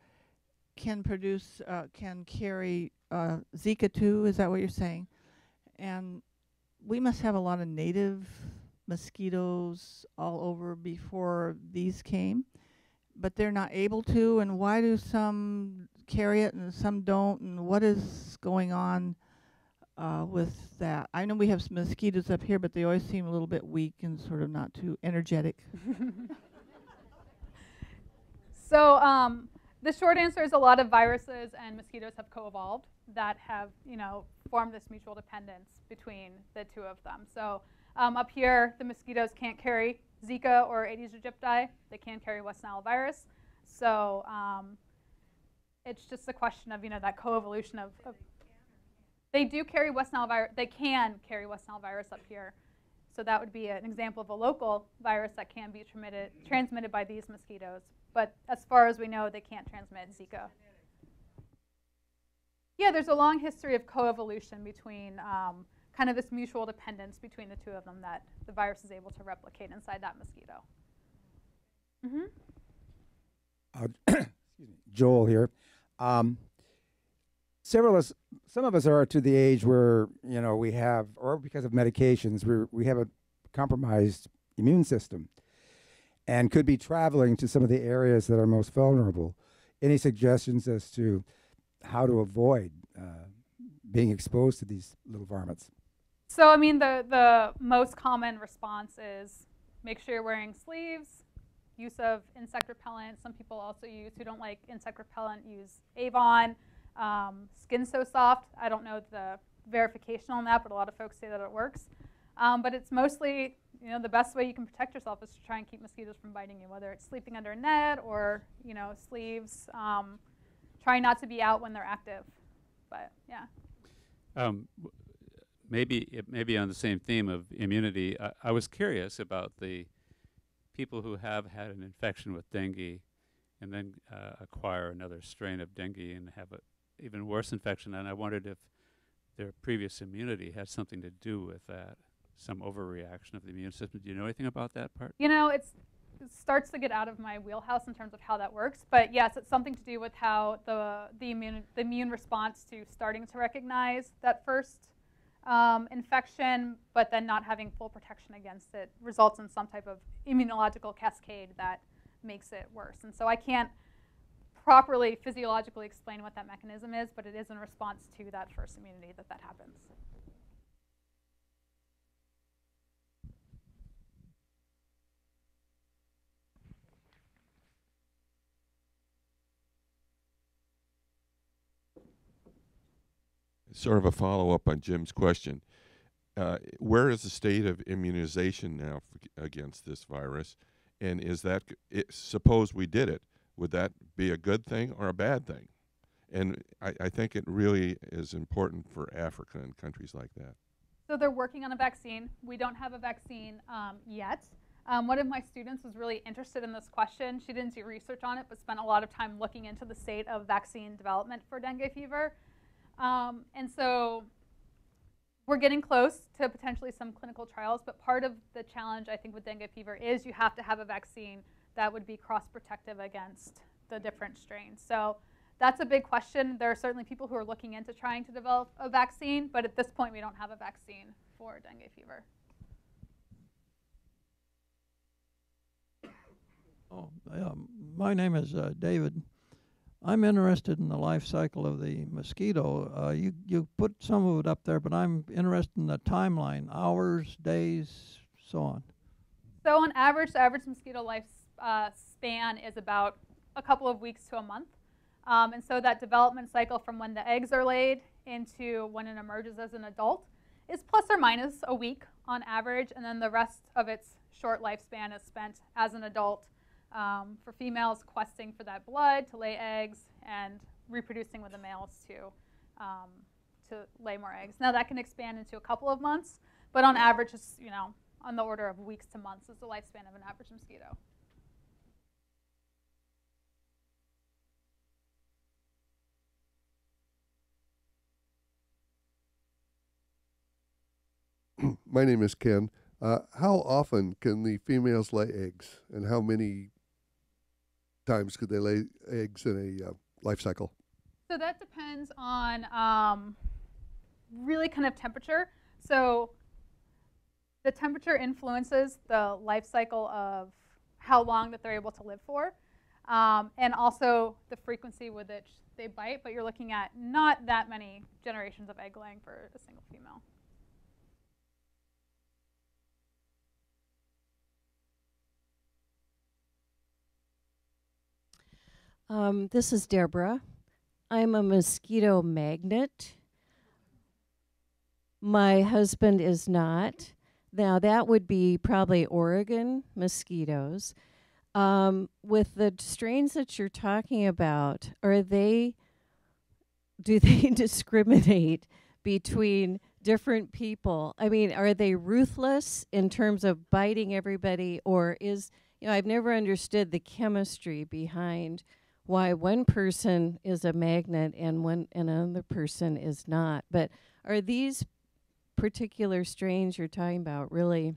can produce, uh, can carry uh, Zika too. Is that what you're saying? And we must have a lot of native mosquitoes all over before these came, but they're not able to. And why do some carry it and some don't? And what is going on? Uh, with that. I know we have some mosquitoes up here, but they always seem a little bit weak and sort of not too energetic. so um, the short answer is a lot of viruses and mosquitoes have co-evolved that have, you know, formed this mutual dependence between the two of them. So um, up here, the mosquitoes can't carry Zika or Aedes aegypti. They can carry West Nile virus. So um, it's just a question of, you know, that co-evolution of, of they do carry West Nile virus. They can carry West Nile virus up here. So that would be an example of a local virus that can be transmitted, transmitted by these mosquitoes. But as far as we know, they can't transmit Zika. Yeah, there's a long history of coevolution between um, kind of this mutual dependence between the two of them that the virus is able to replicate inside that mosquito. Mm-hmm. Uh, Joel here. Um, several of us, some of us are to the age where you know we have, or because of medications, we we have a compromised immune system, and could be traveling to some of the areas that are most vulnerable. Any suggestions as to how to avoid uh, being exposed to these little varmints? So, I mean, the the most common response is make sure you're wearing sleeves. Use of insect repellent. Some people also use who don't like insect repellent use Avon. Um, Skin So Soft, I don't know the verification on that, but a lot of folks say that it works. Um, but it's mostly, you know, the best way you can protect yourself is to try and keep mosquitoes from biting you, whether it's sleeping under a net or, you know, sleeves. Um, try not to be out when they're active. But yeah. Um, maybe it may be on the same theme of immunity. I, I was curious about the people who have had an infection with dengue and then uh, acquire another strain of dengue and have a even worse infection, and I wondered if their previous immunity had something to do with that, some overreaction of the immune system. Do you know anything about that part? You know, it starts to get out of my wheelhouse in terms of how that works, but yes, it's something to do with how the the immune the immune response to starting to recognize that first um, infection, but then not having full protection against it results in some type of immunological cascade that makes it worse. And so I can't properly physiologically explain what that mechanism is, but it is in response to that first immunity that that happens. Sort of a follow up on Jim's question. Uh, where is the state of immunization now against this virus? And is that, it, suppose we did it, would that be a good thing or a bad thing? And I, I think it really is important for Africa and countries like that. So they're working on a vaccine. We don't have a vaccine um, yet. Um, one of my students was really interested in this question. She didn't do research on it, but spent a lot of time looking into the state of vaccine development for dengue fever. Um, and so we're getting close to potentially some clinical trials, but part of the challenge, I think, with dengue fever is you have to have a vaccine that would be cross protective against the different strains. So that's a big question. There are certainly people who are looking into trying to develop a vaccine, but at this point, we don't have a vaccine for dengue fever. Oh, my name is uh, David. I'm interested in the life cycle of the mosquito. Uh, you you put some of it up there, but I'm interested in the timeline: hours, days, so on. So on average, the average mosquito life uh, span is about a couple of weeks to a month. Um, and so that development cycle from when the eggs are laid into when it emerges as an adult is plus or minus a week on average, and then the rest of its short lifespan is spent as an adult um, for females questing for that blood to lay eggs and reproducing with the males to, um, to lay more eggs. Now that can expand into a couple of months, but on average it's, you know, on the order of weeks to months is the lifespan of an average mosquito. My name is Ken. Uh, how often can the females lay eggs, and how many times could they lay eggs in a uh, life cycle? So that depends on um, really kind of temperature. So the temperature influences the life cycle of how long that they're able to live for, um, and also the frequency with which they bite. But you're looking at not that many generations of egg laying for a single female. Um, this is Deborah. I'm a mosquito magnet. My husband is not. Now, that would be probably Oregon mosquitoes. Um, with the strains that you're talking about, are they, do they discriminate between different people? I mean, are they ruthless in terms of biting everybody, or is, you know, I've never understood the chemistry behind why one person is a magnet and one another person is not. But are these particular strains you're talking about really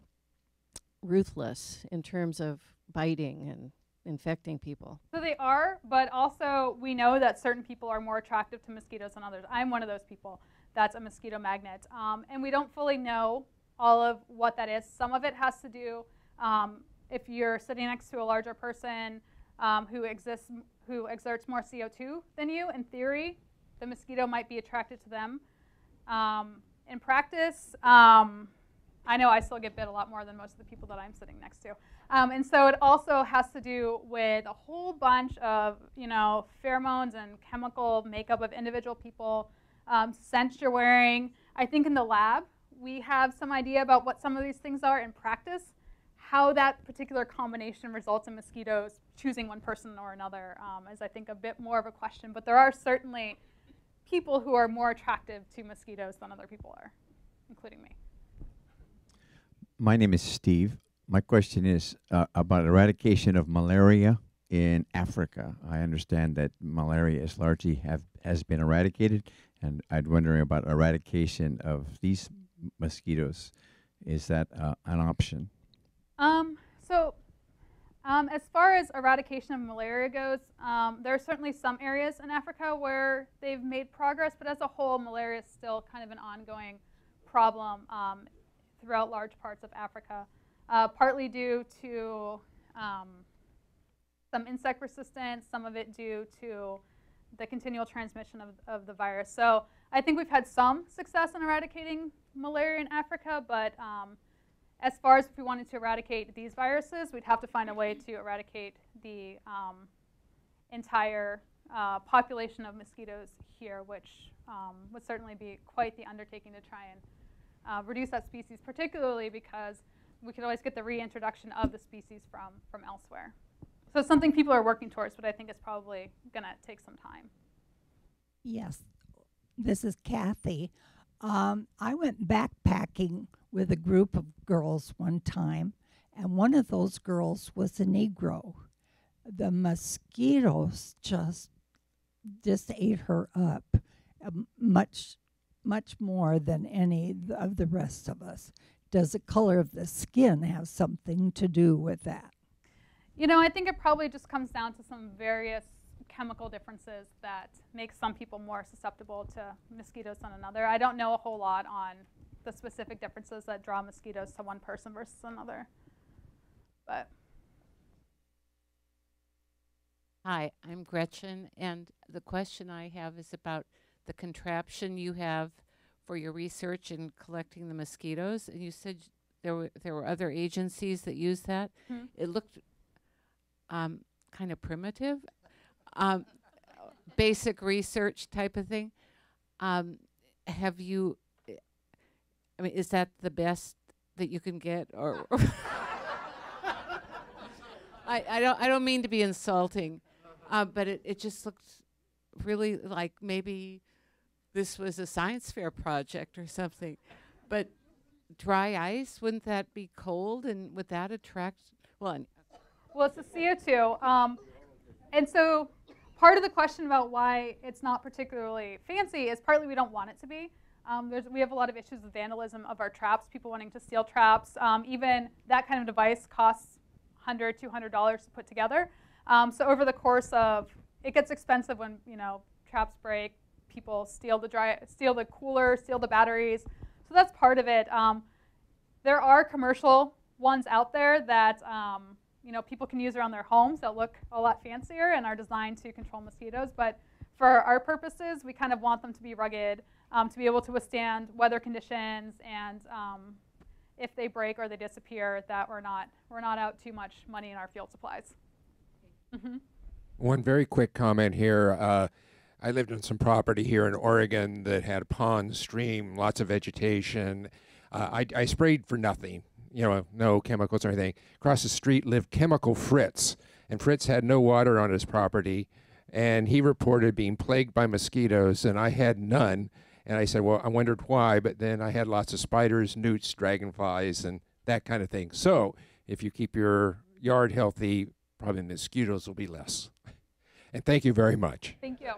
ruthless in terms of biting and infecting people? So they are, but also we know that certain people are more attractive to mosquitoes than others. I'm one of those people that's a mosquito magnet. Um, and we don't fully know all of what that is. Some of it has to do um, if you're sitting next to a larger person um, who exists who exerts more CO2 than you, in theory, the mosquito might be attracted to them. Um, in practice, um, I know I still get bit a lot more than most of the people that I'm sitting next to. Um, and so it also has to do with a whole bunch of, you know, pheromones and chemical makeup of individual people, um, scents you're wearing. I think in the lab, we have some idea about what some of these things are in practice how that particular combination results in mosquitoes choosing one person or another um, is, I think, a bit more of a question. But there are certainly people who are more attractive to mosquitoes than other people are, including me. My name is Steve. My question is uh, about eradication of malaria in Africa. I understand that malaria is largely have has been eradicated, and I'm wondering about eradication of these mosquitoes. Is that uh, an option? Um, so um, as far as eradication of malaria goes, um, there are certainly some areas in Africa where they've made progress, but as a whole, malaria is still kind of an ongoing problem um, throughout large parts of Africa, uh, partly due to um, some insect resistance, some of it due to the continual transmission of, of the virus. So I think we've had some success in eradicating malaria in Africa, but um, as far as if we wanted to eradicate these viruses, we'd have to find a way to eradicate the um, entire uh, population of mosquitoes here, which um, would certainly be quite the undertaking to try and uh, reduce that species, particularly because we could always get the reintroduction of the species from, from elsewhere. So it's something people are working towards, but I think it's probably going to take some time. Yes, this is Kathy. Um, I went backpacking with a group of girls one time, and one of those girls was a Negro. The mosquitoes just just ate her up, uh, much much more than any of the rest of us. Does the color of the skin have something to do with that? You know, I think it probably just comes down to some various chemical differences that make some people more susceptible to mosquitoes than another. I don't know a whole lot on the specific differences that draw mosquitoes to one person versus another. But Hi, I'm Gretchen, and the question I have is about the contraption you have for your research in collecting the mosquitoes. And you said there were there were other agencies that use that. Mhm. It looked um, kind of primitive, um, basic research type of thing. Um, have you? I mean, is that the best that you can get, or? I, I don't I don't mean to be insulting, uh, but it, it just looked really like maybe this was a science fair project or something. But dry ice, wouldn't that be cold and would that attract well Well, it's the CO2. Um, and so part of the question about why it's not particularly fancy is partly we don't want it to be. Um, we have a lot of issues with vandalism of our traps, people wanting to steal traps. Um, even that kind of device costs $100, $200 to put together. Um, so over the course of, it gets expensive when, you know, traps break, people steal the dry, steal the cooler, steal the batteries. So that's part of it. Um, there are commercial ones out there that um, you know people can use around their homes that look a lot fancier and are designed to control mosquitoes. But for our purposes, we kind of want them to be rugged, um, to be able to withstand weather conditions, and um, if they break or they disappear, that we're not we're not out too much money in our field supplies. hmm One very quick comment here. Uh, I lived on some property here in Oregon that had a pond, stream, lots of vegetation. Uh, I, I sprayed for nothing, you know, no chemicals or anything. Across the street lived Chemical Fritz, and Fritz had no water on his property, and he reported being plagued by mosquitoes, and I had none. And I said, well, I wondered why, but then I had lots of spiders, newts, dragonflies, and that kind of thing. So if you keep your yard healthy, probably mosquitoes will be less. And thank you very much. Thank you.